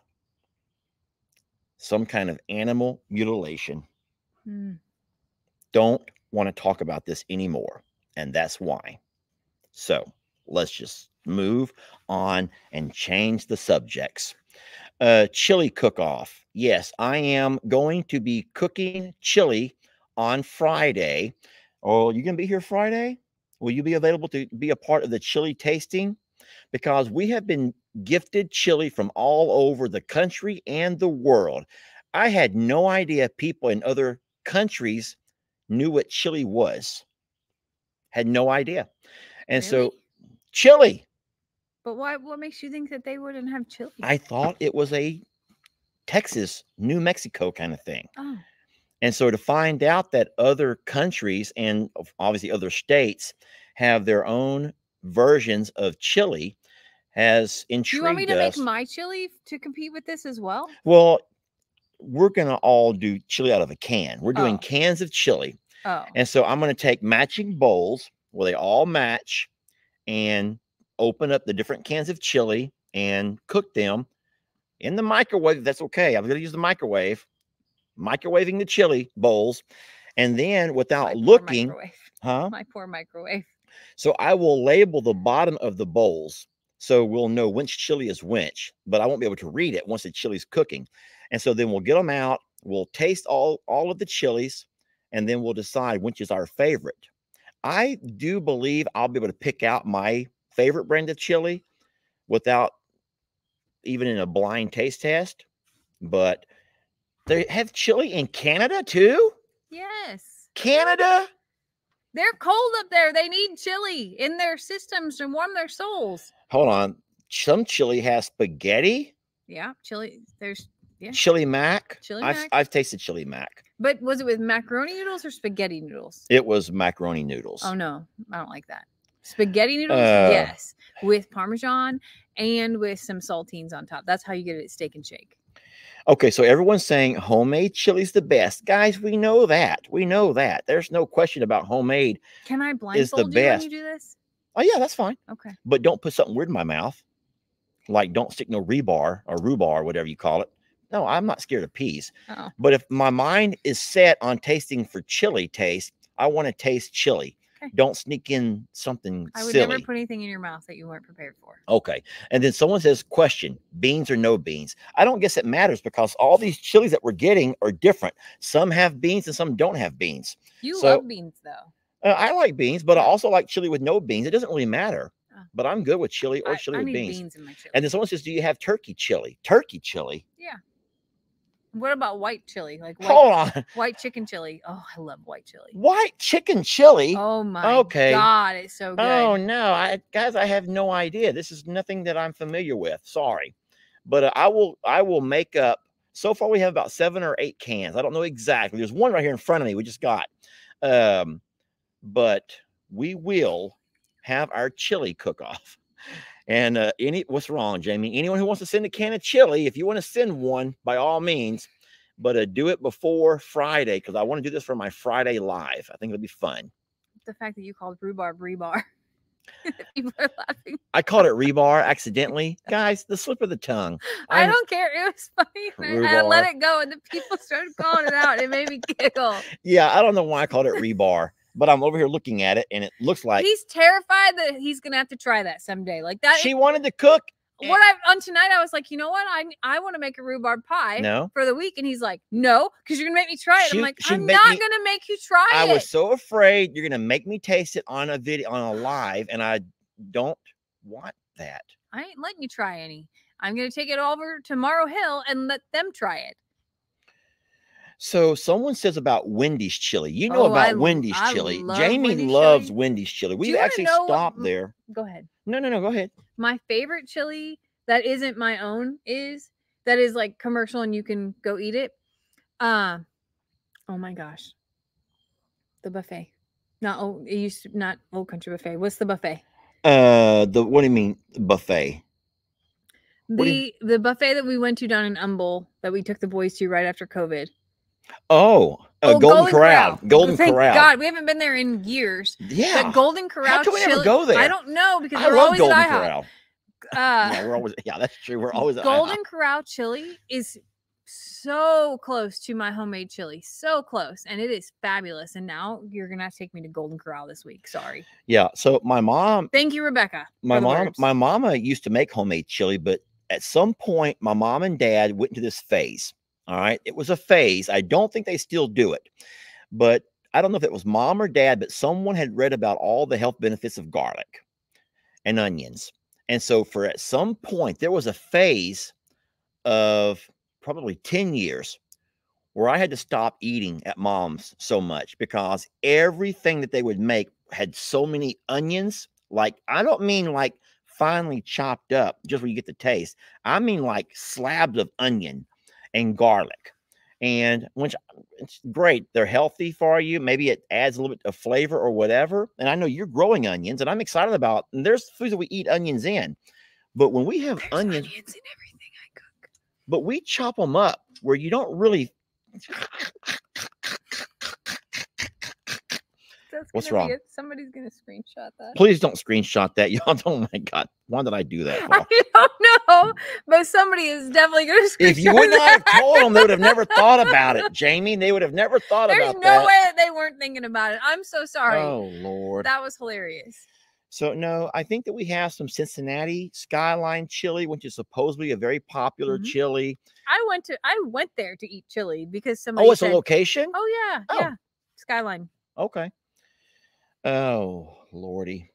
Some kind of animal mutilation. Hmm. Don't want to talk about this anymore. And that's why. So let's just move on and change the subjects. Uh, chili cook off. Yes, I am going to be cooking chili on Friday. Oh, you going to be here Friday? Will you be available to be a part of the chili tasting? Because we have been gifted chili from all over the country and the world. I had no idea people in other countries knew what chili was. Had no idea. And so chili, But why what makes you think that they wouldn't have chili? I thought it was a Texas, New Mexico kind of thing. oh, And so to find out that other countries and obviously other states have their own versions of chili has do intrigued you want me to us. make my chili to compete with this as well? well, we're going to all do chili out of a can. We're doing Oh. cans of chili. Oh. And so I'm going to take matching bowls where they all match and open up the different cans of chili and cook them in the microwave. That's okay. I'm going to use the microwave, microwaving the chili bowls. And then without poor looking, microwave. huh? My poor microwave. So I will label the bottom of the bowls so we'll know which chili is which, but I won't be able to read it once the chili's cooking. And so then we'll get them out, we'll taste all all of the chilies, and then we'll decide which is our favorite. I do believe I'll be able to pick out my favorite brand of chili without even in a blind taste test, but they have chili in Canada too? Yes. Canada? They're cold up there. They need chili in their systems to warm their souls. Hold on. Some chili has spaghetti. Yeah, chili. There's Yeah. Chili mac. Chili I've, mac. I've tasted chili mac. but was it with macaroni noodles or spaghetti noodles? It was macaroni noodles. Oh no, I don't like that. Spaghetti noodles, Uh. yes, with parmesan and with some saltines on top. That's how you get it at Steak and Shake. Okay, so everyone's saying homemade chili's the best. Guys, we know that. We know that. There's no question about homemade. Can I Is the blindfold you when you do this? Oh, yeah, that's fine. Okay. But don't put something weird in my mouth. Like don't stick no rebar or rhubarb, whatever you call it. No, I'm not scared of peas. Oh, But if my mind is set on tasting for chili taste, I want to taste chili. <laughs> Don't sneak in something I would silly. never put anything in your mouth that you weren't prepared for. Okay. And then someone says, question beans or no beans? I don't guess it matters because all these chilies that we're getting are different. Some have beans and some don't have beans. You So- love beans though. Uh, I like beans, but I also like chili with no beans. It doesn't really matter. But I'm good with chili or I, chili I with beans. beans. chili. And then someone says, do you have turkey chili? Turkey chili? What about white chili? Like white, Hold on. <laughs> white chicken chili. Oh, I love white chili. White chicken chili? Oh my Okay. god, it's so good. Oh no, I guys, I have no idea. This is nothing that I'm familiar with. Sorry, but uh, I will I will make up So far, we have about seven or eight cans. I don't know exactly. There's one right here in front of me. We just got, um, but we will have our chili cook off. <laughs> And uh, any what's wrong, Jamie? Anyone who wants to send a can of chili, if you want to send one, by all means, but uh, do it before Friday because I want to do this for my Friday live. I think it'll be fun. The fact that you called rhubarb rebar. <laughs> People are laughing. I called it rebar accidentally, <laughs> guys. The slip of the tongue. I I'm- don't care. It was funny. I, I let it go, and the people started calling it out. It made me giggle. <laughs> Yeah, I don't know why I called it rebar, but I'm over here looking at it, and it looks like he's terrified that he's gonna have to try that someday. Like that. she wanted to cook. what eh. I on tonight, I was like, you know what? I I want to make a rhubarb pie No, for the week, and he's like, no, because you're gonna make me try it. She- I'm like, I'm not me- gonna make you try I it. I was so afraid you're gonna make me taste it on a video on a live, and I don't want that. I ain't letting you try any. I'm gonna take it over to Morrow Hill and let them try it. So someone says about Wendy's chili. You know Oh, about l- Wendy's I chili. love Jamie Wendy's loves chili. Wendy's chili. Wanna actually know what stopped there. Go ahead. No, no, no. Go ahead. My favorite chili that isn't my own is that is like commercial and you can go eat it. Uh, oh my gosh. The buffet. Not old it used to not old country buffet. What's the buffet? Uh, the what do you mean buffet? The you- the buffet that we went to down in Humble that we took the boys to right after COVID. Oh, uh, Oh, Golden, Corral. Golden Thank Corral. God, we haven't been there in years. Yeah. But Golden Corral come we never chili. go there? I don't know because I we're love always Golden at IHOP. Corral. Uh, <laughs> yeah, we're always yeah, that's true. We're always Golden. Corral chili is so close to my homemade chili, so close, and it is fabulous. And now you're gonna take me to Golden Corral this week. Sorry. Yeah. So my mom, Thank you, Rebecca. my mom, words. my mama used to make homemade chili, but at some point, my mom and dad went into this phase. All right, it was a phase. I don't think they still do it, but I don't know if it was mom or dad, but someone had read about all the health benefits of garlic and onions. And so, for at some point, there was a phase of probably 10 years where I had to stop eating at mom's so much because everything that they would make had so many onions. Like, I don't mean like finely chopped up just where you get the taste, I mean like slabs of onion and garlic. And which it's great. They're healthy for you. Maybe it adds a little bit of flavor or whatever. And I know you're growing onions, and I'm excited about. And there's foods that we eat onions in, but when we have onions, onions in everything I cook. but we chop them up where you don't really. That's What's wrong? it. Somebody's gonna screenshot that. Please don't screenshot that. <laughs> Y'all, oh my god, why did I do that? for? <laughs> I don't know, but somebody is definitely gonna screenshot If you would not have told them, they would have never <laughs> thought about it, Jamie. They would have never thought There's about no that. There's no way that they weren't thinking about it. I'm so sorry. Oh Lord. That was hilarious. So no, I think that we have some Cincinnati Skyline chili, which is supposedly a very popular Mhm. chili. I went to I went there to eat chili because somebody Oh, it's said, a location. "Oh yeah, Oh. yeah, Skyline." Okay. Oh Lordy,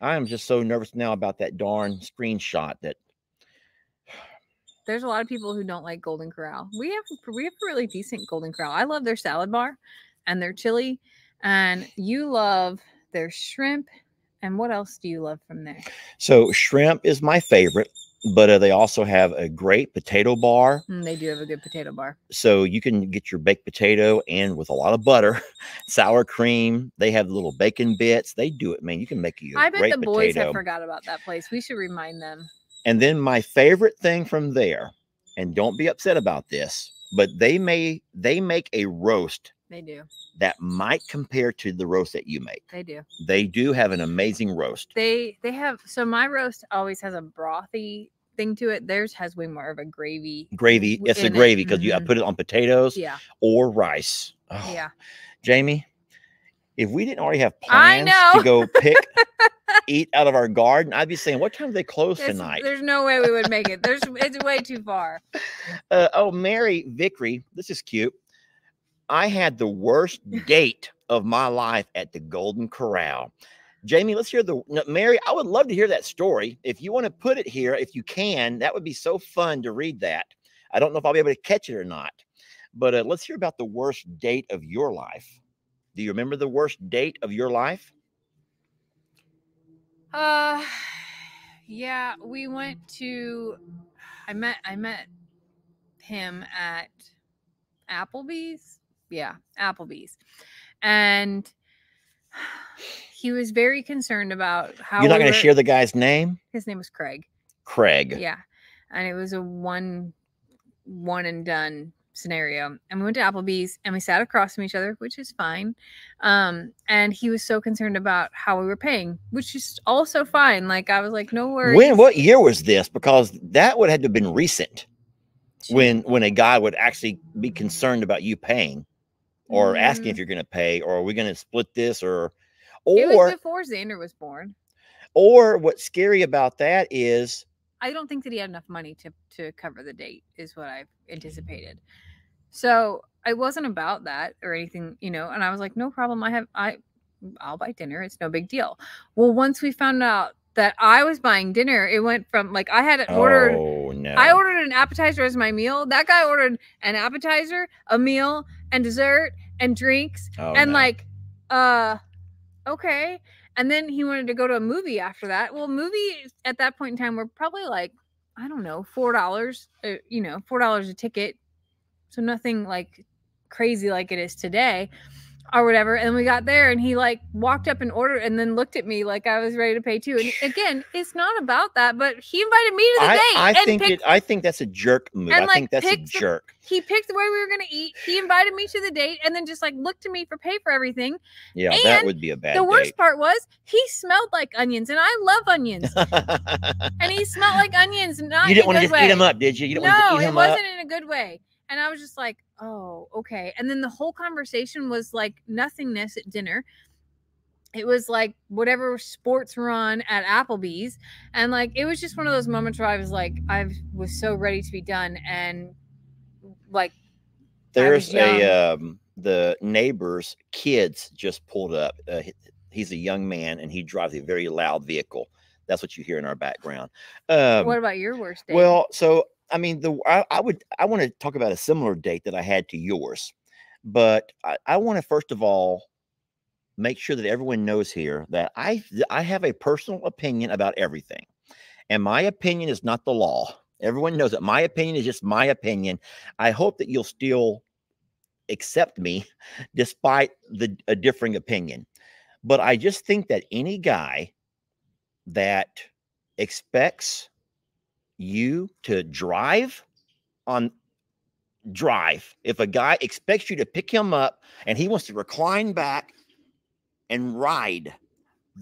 I am just so nervous now about that darn screenshot. That There's a lot of people who don't like Golden Corral. We have we have a really decent Golden Corral. I love their salad bar and their chili, and you love their shrimp. And what else do you love from there? so shrimp is my favorite, but uh, they also have a great potato bar. Mm, they do have a good potato bar. So you can get your baked potato and with a lot of butter, <laughs> sour cream. They have little bacon bits. They do it, man. You can make you I bet the boys potato. have forgot about that place. We should remind them. And then my favorite thing from there, and don't be upset about this, but they may they make a roast They do. that might compare to the roast that you make. They do. They do have an amazing roast. They they have so my roast always has a brothy thing to it. Theirs has way more of a gravy. Gravy, it's a gravy because you I Mhm. put it on potatoes Yeah, or rice. Oh, yeah. Jamie, if we didn't already have plans to go pick <laughs> eat out of our garden, I'd be saying, what time do they close It's- tonight? There's no way we would make it. There's <laughs> it's way too far. Uh, oh, Mary Vickery, this is cute. I had the worst date of my life at the Golden Corral. Jamie, let's hear the Mary. I would love to hear that story. If you want to put it here, if you can, that would be so fun to read that. I don't know if I'll be able to catch it or not, but uh, let's hear about the worst date of your life. Do you remember the worst date of your life? Uh yeah, we went to I met I met him at Applebee's. Yeah, Applebee's. And he was very concerned about how You're not we going to share the guy's name? his name was Craig. Craig. Yeah. And it was a one one and done scenario. And we went to Applebee's and we sat across from each other, which is fine. Um, and he was so concerned about how we were paying, which is also fine. Like I was like, no worries. When what year was this? Because that would have to have been recent when when a guy would actually be concerned about you paying or asking mm-hmm. if you're going to pay or are we going to split this or it was or before Xander was born. or what's scary about that is I don't think that he had enough money to to cover the date, is what I anticipated. So it wasn't about that or anything, you know. And I was like, no problem. I have I I'll buy dinner. It's no big deal. Well, once we found out that I was buying dinner, it went from like I had ordered oh no. I ordered an appetizer as my meal. That guy ordered an appetizer, a meal, and dessert and drinks Oh, and no. like uh okay. And then he wanted to go to a movie after that. Well movies at that point in time were probably like i don't know four dollars uh, you know four dollars a ticket. So nothing like crazy like it is today or whatever and we got there and he like walked up and ordered and then looked at me like i was ready to pay too and <sighs> again it's not about that but he invited me to the I, date I and think picked it, I think that's a jerk move. and, I like, think that's a picked the- jerk. he picked where we were going to eat he invited me to the date and then just like looked to me for pay for everything Yeah, that would be a bad the worst date. part was he smelled like onions, and I love onions. <laughs> and he smelled like onions, not you didn't want to just way. eat him up, did you? You didn't want to no, it wasn't up. in a good way. And I was just like, oh, okay. And then the whole conversation was like nothingness at dinner. It was like whatever sports were on at Applebee's. And like it was just one of those moments where I was like, I was so ready to be done. And like There's a um, the neighbor's kids just pulled up. Uh, he's a young man and he drives a very loud vehicle. That's what you hear in our background. Um, what about your worst day? Well, so I mean, the I, I would I want to talk about a similar date that I had to yours, but I, I want to first of all make sure that everyone knows here that I I have a personal opinion about everything, and my opinion is not the law. Everyone knows that my opinion is just my opinion. I hope that you'll still accept me <laughs> despite the a differing opinion. But I just think that any guy that expects you to drive on drive. If a guy expects you to pick him up and he wants to recline back and ride,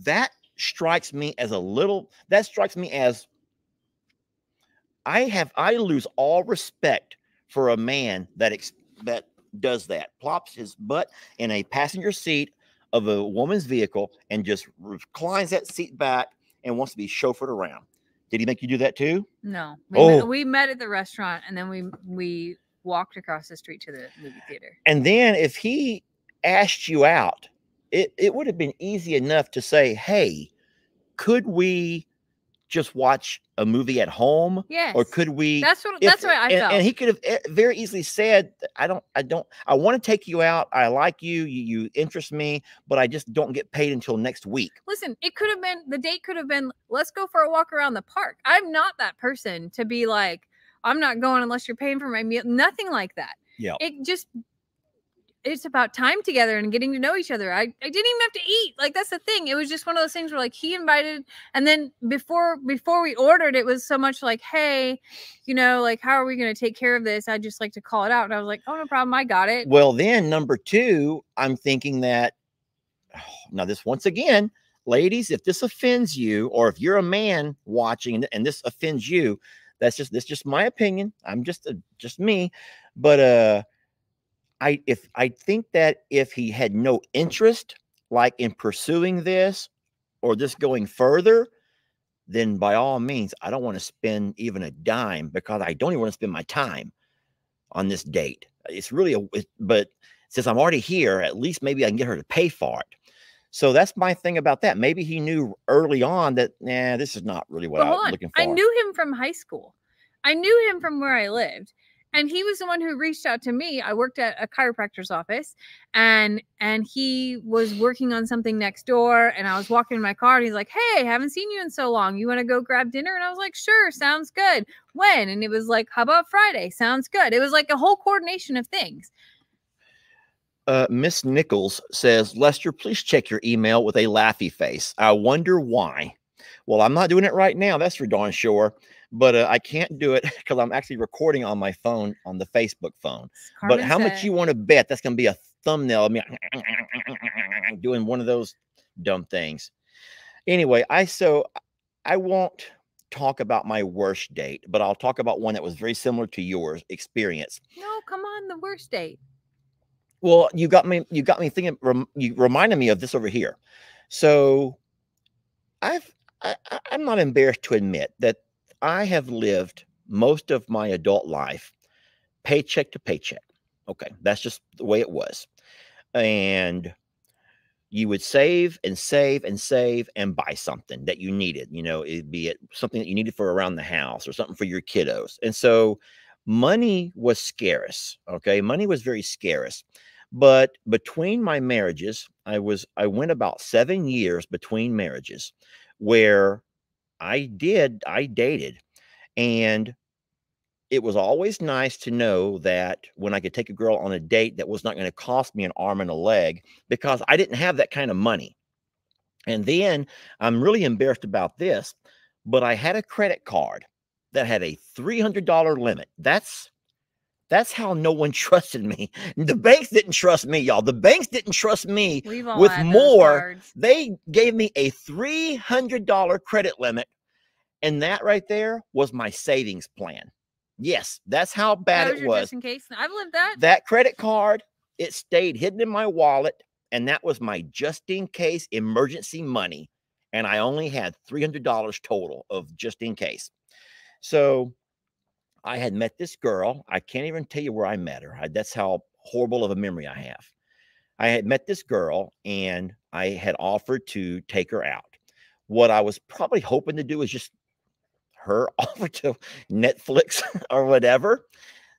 that strikes me as a little that strikes me as I have I lose all respect for a man that ex, that does that. Plops his butt in a passenger seat of a woman's vehicle and just reclines that seat back and wants to be chauffeured around. Did he make you do that too? no, we, met, Oh. we met at the restaurant, and then we we walked across the street to the movie theater. And then if he asked you out, it, it would have been easy enough to say, Hey, could we just watch a movie at home? Yes, Or could we That's what. if- that's what I and, felt. and he could have e- eh, very easily said, I don't, I don't, I want to take you out. I like you, you, you interest me, but I just don't get paid until next week. Listen, it could have been the date could have been let's go for a walk around the park. I'm not that person to be like I'm not going unless you're paying for my meal. Nothing like that. Yeah. It just it's about time together and getting to know each other. I, I didn't even have to eat. Like that's the thing. It was just one of those things where like he invited and then before before we ordered it was so much like, hey, you know, like how are we gonna take care of this? I'd just like to call it out. And I was like, Oh no problem, I got it. Well, then number two, I'm thinking that <sighs> now this once again, ladies, if this offends you, or if you're a man watching and, this offends you, that's just this just my opinion. I'm just a, just me, but uh, I if I think that if he had no interest, like in pursuing this or this going further, then by all means, I don't want to spend even a dime because I don't even want to spend my time on this date. It's really a, it- but since I'm already here, at least maybe I can get her to pay for it. So that's my thing about that. Maybe he knew early on that, nah, this is not really what I'm looking for. I knew him from high school. I knew him from where I lived. And he was the one who reached out to me. I worked at a chiropractor's office and and he was working on something next door and I was walking in my car and he's like, "Hey, haven't seen you in so long. You want to go grab dinner?" And I was like, "Sure, sounds good." When? And it was like, "How about Friday? Sounds good." It was like a whole coordination of things. Uh, Miss Nichols says, Lester, please check your email with a laughy face. I wonder why. Well, I'm not doing it right now. That's for darn sure. But uh, I can't do it <laughs> because I'm actually recording on my phone on the Facebook phone. Carmen but how much you want to bet that's going to be a thumbnail of me <laughs> doing one of those dumb things? Anyway, I so I won't talk about my worst date, but I'll talk about one that was very similar to yours experience. No, come on, the worst date. Well, you got me. You got me thinking. Rem, you reminded me of this over here. So, I've. I, I- I'm not embarrassed to admit that I have lived most of my adult life paycheck to paycheck. Okay, that's just the way it was, and you would save and save and save and buy something that you needed. You know, it be it something that you needed for around the house or something for your kiddos, and so money was scarce. Okay, money was very scarce but between my marriages i was i went about seven years between marriages where i did i dated and it was always nice to know that when i could take a girl on a date that was not going to cost me an arm and a leg because i didn't have that kind of money. And then i'm really embarrassed about this but i had a credit card that had a $300 limit. That's that's how no one <laughs> trusted me. The banks didn't trust me, y'all. The banks didn't trust me. With more. They gave me a $300 credit limit. And that right there was my savings plan. Yes, that's how bad That was it was. just in case. I've lived that. That credit card, it stayed hidden in my wallet. And that was my just in case emergency money. And I only had $300 total of just in case. So I had met this girl. I can't even tell you where I met her. I, that's how horrible of a memory I have. I had met this girl and I had offered to take her out. What I was probably hoping to do was just her <laughs> offer to Netflix <laughs> or whatever,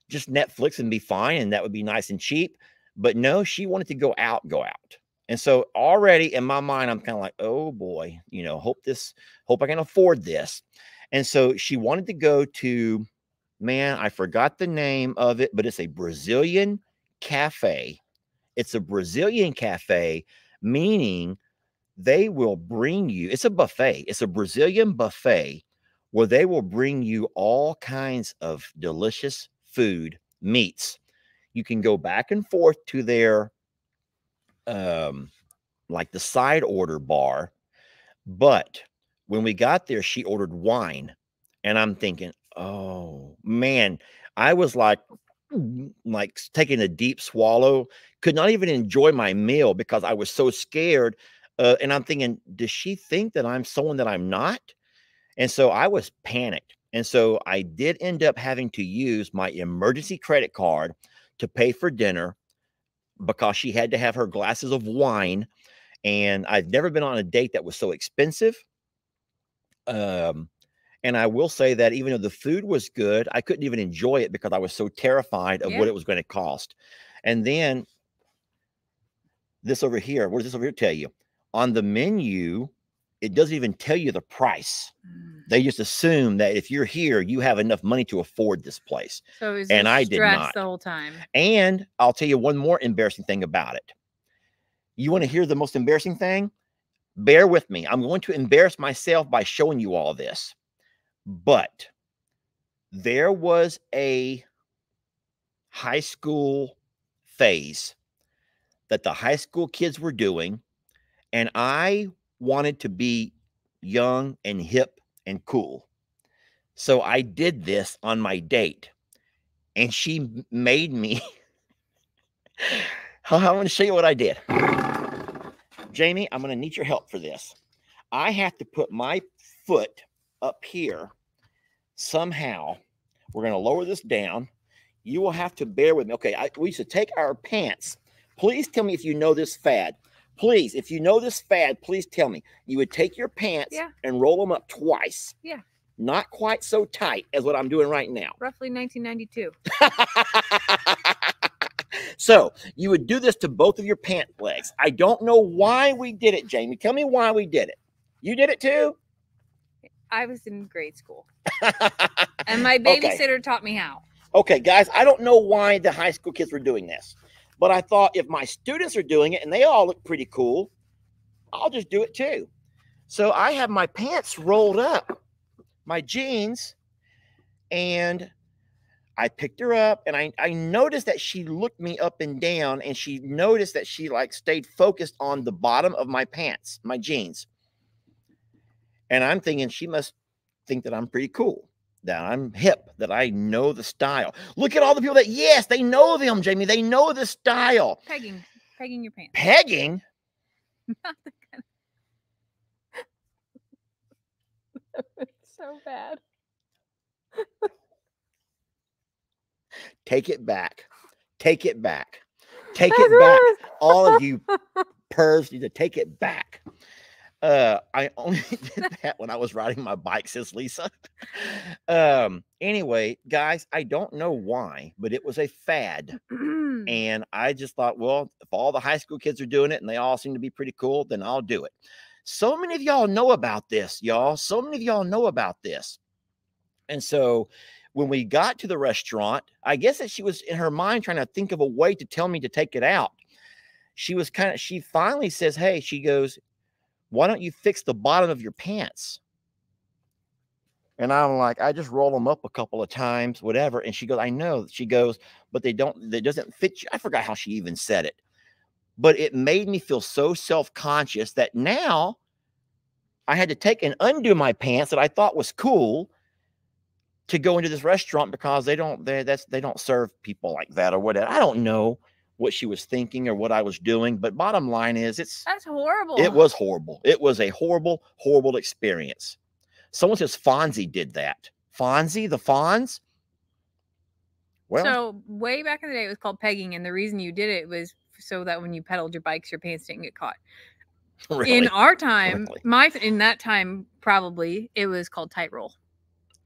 just Netflix and be fine. And that would be nice and cheap. But no, she wanted to go out, go out. And so already in my mind, I'm kind of like, oh boy, you know, hope this, hope I can afford this. And so she wanted to go to, man, I forgot the name of it, but it's a Brazilian cafe. It's a Brazilian cafe, meaning they will bring you, it's a buffet, it's a Brazilian buffet where they will bring you all kinds of delicious food, meats. You can go back and forth to their um like the side order bar. But when we got there, she ordered wine. And I'm thinking, oh man, I was like, like taking a deep swallow, could not even enjoy my meal because I was so scared. Uh, and I'm thinking, does she think that I'm someone that I'm not? And so I was panicked. And so I did end up having to use my emergency credit card to pay for dinner because she had to have her glasses of wine. And I've never been on a date that was so expensive. Um, and I will say that even though the food was good, I couldn't even enjoy it because I was so terrified of Yeah. what it was going to cost. And then this over here, what does this over here tell you? On the menu, it doesn't even tell you the price. Mm. They just assume that if you're here, you have enough money to afford this place. So it And I did not. the whole time. And I'll tell you one more embarrassing thing about it. You want to hear the most embarrassing thing? Bear with me. I'm going to embarrass myself by showing you all this. But there was a high school phase that the high school kids were doing. And I wanted to be young and hip and cool. So I did this on my date. And she made me. <laughs> I'm going to show you what I did. Jamie, I'm going to need your help for this. I have to put my foot up here somehow. We're going to lower this down. You will have to bear with me. Okay, I, we should take our pants. Please tell me if you know this fad. Please, if you know this fad, please tell me. You would take your pants Yeah. and roll them up twice. Yeah. not quite so tight as what I'm doing right now. Roughly 1992. <laughs> so you would do this to both of your pant legs. I don't know why we did it, Jamie. Tell me why we did it. You did it too? I was in grade school, <laughs> and my Okay. babysitter taught me how. Okay, guys, I don't know why the high school kids were doing this, but I thought if my students are doing it and they all look pretty cool, I'll just do it too. So I have my pants rolled up, my jeans, and I picked her up and I, I noticed that she looked me up and down and she noticed that she like stayed focused on the bottom of my pants, my jeans. And I'm thinking she must think that I'm pretty cool that I'm hip, that I know the style. Look at all the people that, yes, they know them, Jamie. They know the style. Pegging, pegging your pants. Pegging, <laughs> <laughs> so bad. take it back. Take it back. Take it back. All of <laughs> you pervs need to take it back. Uh, I only <laughs> did <laughs> that when I was riding my bike, says Lisa. Um, anyway, guys, I don't know why, but it was a fad. <clears throat> And I just thought, well, if all the high school kids are doing it and they all seem to be pretty cool, then I'll do it. So many of y'all know about this, y'all. So many of y'all know about this. And so when we got to the restaurant, I guess that she was in her mind trying to think of a way to tell me to take it out. She was kind of, she finally says, Hey, she goes, Why don't you fix the bottom of your pants? And I'm like, I just roll them up a couple of times, whatever. And she goes, I know. She goes, but they don't, they doesn't fit you. I forgot how she even said it. But it made me feel so self-conscious that now I had to take and undo my pants that I thought was cool to go into this restaurant because they don't they that's they don't serve people like that or whatever. I don't know what she was thinking or what I was doing, but bottom line is it's That's horrible. it was horrible. It was a horrible, horrible experience. Someone says Fonzie did that. Fonzie, the Fonz. Well, so way back in the day, it was called pegging, and the reason you did it was so that when you pedaled your bikes, your pants didn't get caught. <laughs> really, In our time, Really? my in that time probably it was called tight roll.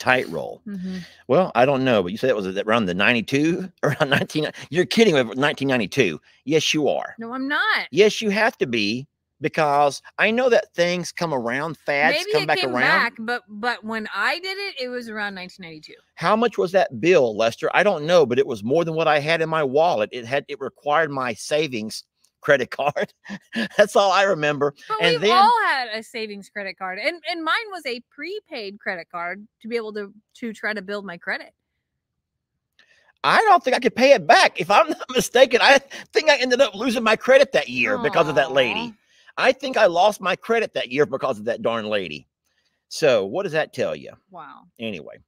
Tight roll. Mm-hmm. Well, I don't know, but you said it was around the 92, <laughs> around 19. You're kidding with 1992. Yes, you are. No, I'm not. Yes, you have to be because I know that things come around, fads Maybe come it back came around. back, but but when I did it, it was around 1992. How much was that bill, Lester? I don't know, but it was more than what I had in my wallet. It had it required my savings credit card. <laughs> That's all I remember. But And we've then- all had a savings credit card, and and mine was a prepaid credit card to be able to to try to build my credit. I don't think I could pay it back. If I'm not <laughs> mistaken, I think I ended up losing my credit that year because of that lady. I think I lost my credit that year because of that darn lady. So, what does that tell you? Wow. Anyway,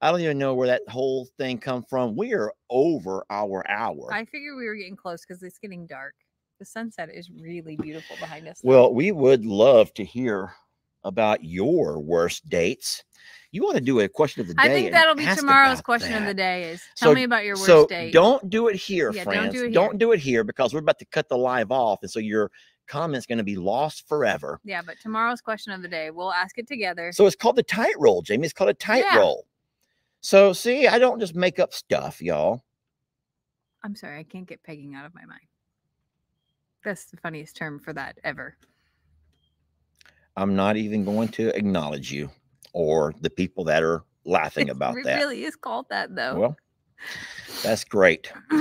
I don't even know where that whole thing come from. We are over our hour. I figured we were getting close because it's getting dark. The sunset is really beautiful behind us. Well, we would love to hear about your worst dates. You want to do a question of the day? I think that'll be tomorrow's question of the day. Is tell So- me about your worst so date. don't do it here, Yeah, don't friends. do it Don't here. do it here because we're about to cut the live off, and so your comment's going to be lost forever. Yeah, but tomorrow's question of the day, we'll ask it together. So it's called the tight roll, Jamie. It's called a tight Yeah. roll. So see, I don't just make up stuff, y'all. I'm sorry, I can't get pegging out of my mind. That's the funniest term for that ever. I'm not even going to acknowledge you or the people that are laughing It about re- that. really is called that though. Well, that's great. <clears throat>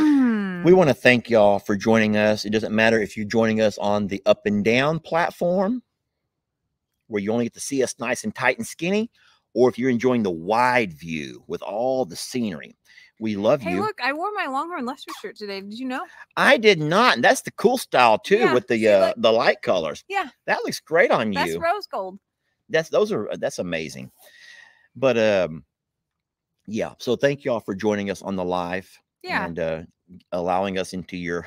We want to thank y'all for joining us. It doesn't matter if you're joining us on the up and down platform, where you only get to see us nice and tight and skinny, or if you're enjoying the wide view with all the scenery. We love hey, you. Hey, look, I wore my Longhorn Lester shirt today. Did you know? I did not. And that's the cool style too, Yeah, with the uh, look. the light colors. Yeah. that looks great on That's you. That's rose gold. that's those are that's amazing. But um, yeah. So thank y'all for joining us on the live. Yeah. and uh, allowing us into your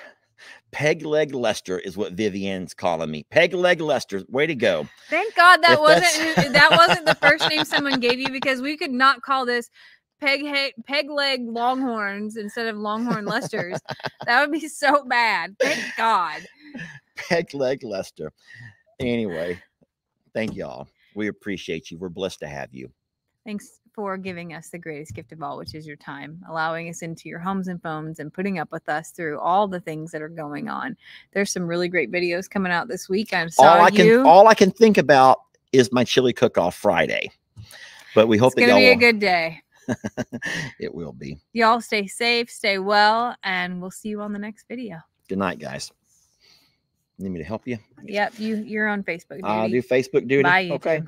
peg leg Lester is what Vivian's calling me. Peg leg Lester, way to go. Thank God that If wasn't that wasn't the first name someone gave you because we could not call this peg he- peg leg Longhorns instead of Longhorn Lesters. <laughs> that would be so bad. Thank God. Peg leg Lester. Anyway, thank y'all. We appreciate you. We're blessed to have you. Thanks for giving us the greatest gift of all, which is your time, allowing us into your homes and phones and putting up with us through all the things that are going on. There's some really great videos coming out this week. I saw all I can you. all I can think about is my chili cook off Friday. But we hope it's that gonna y'all be a good day. <laughs> it will be. Y'all stay safe, stay well, and we'll see you on the next video. Good night, guys. Need me to help you? Yep, you you're on Facebook. I'll duty. do Facebook duty. Bye, okay.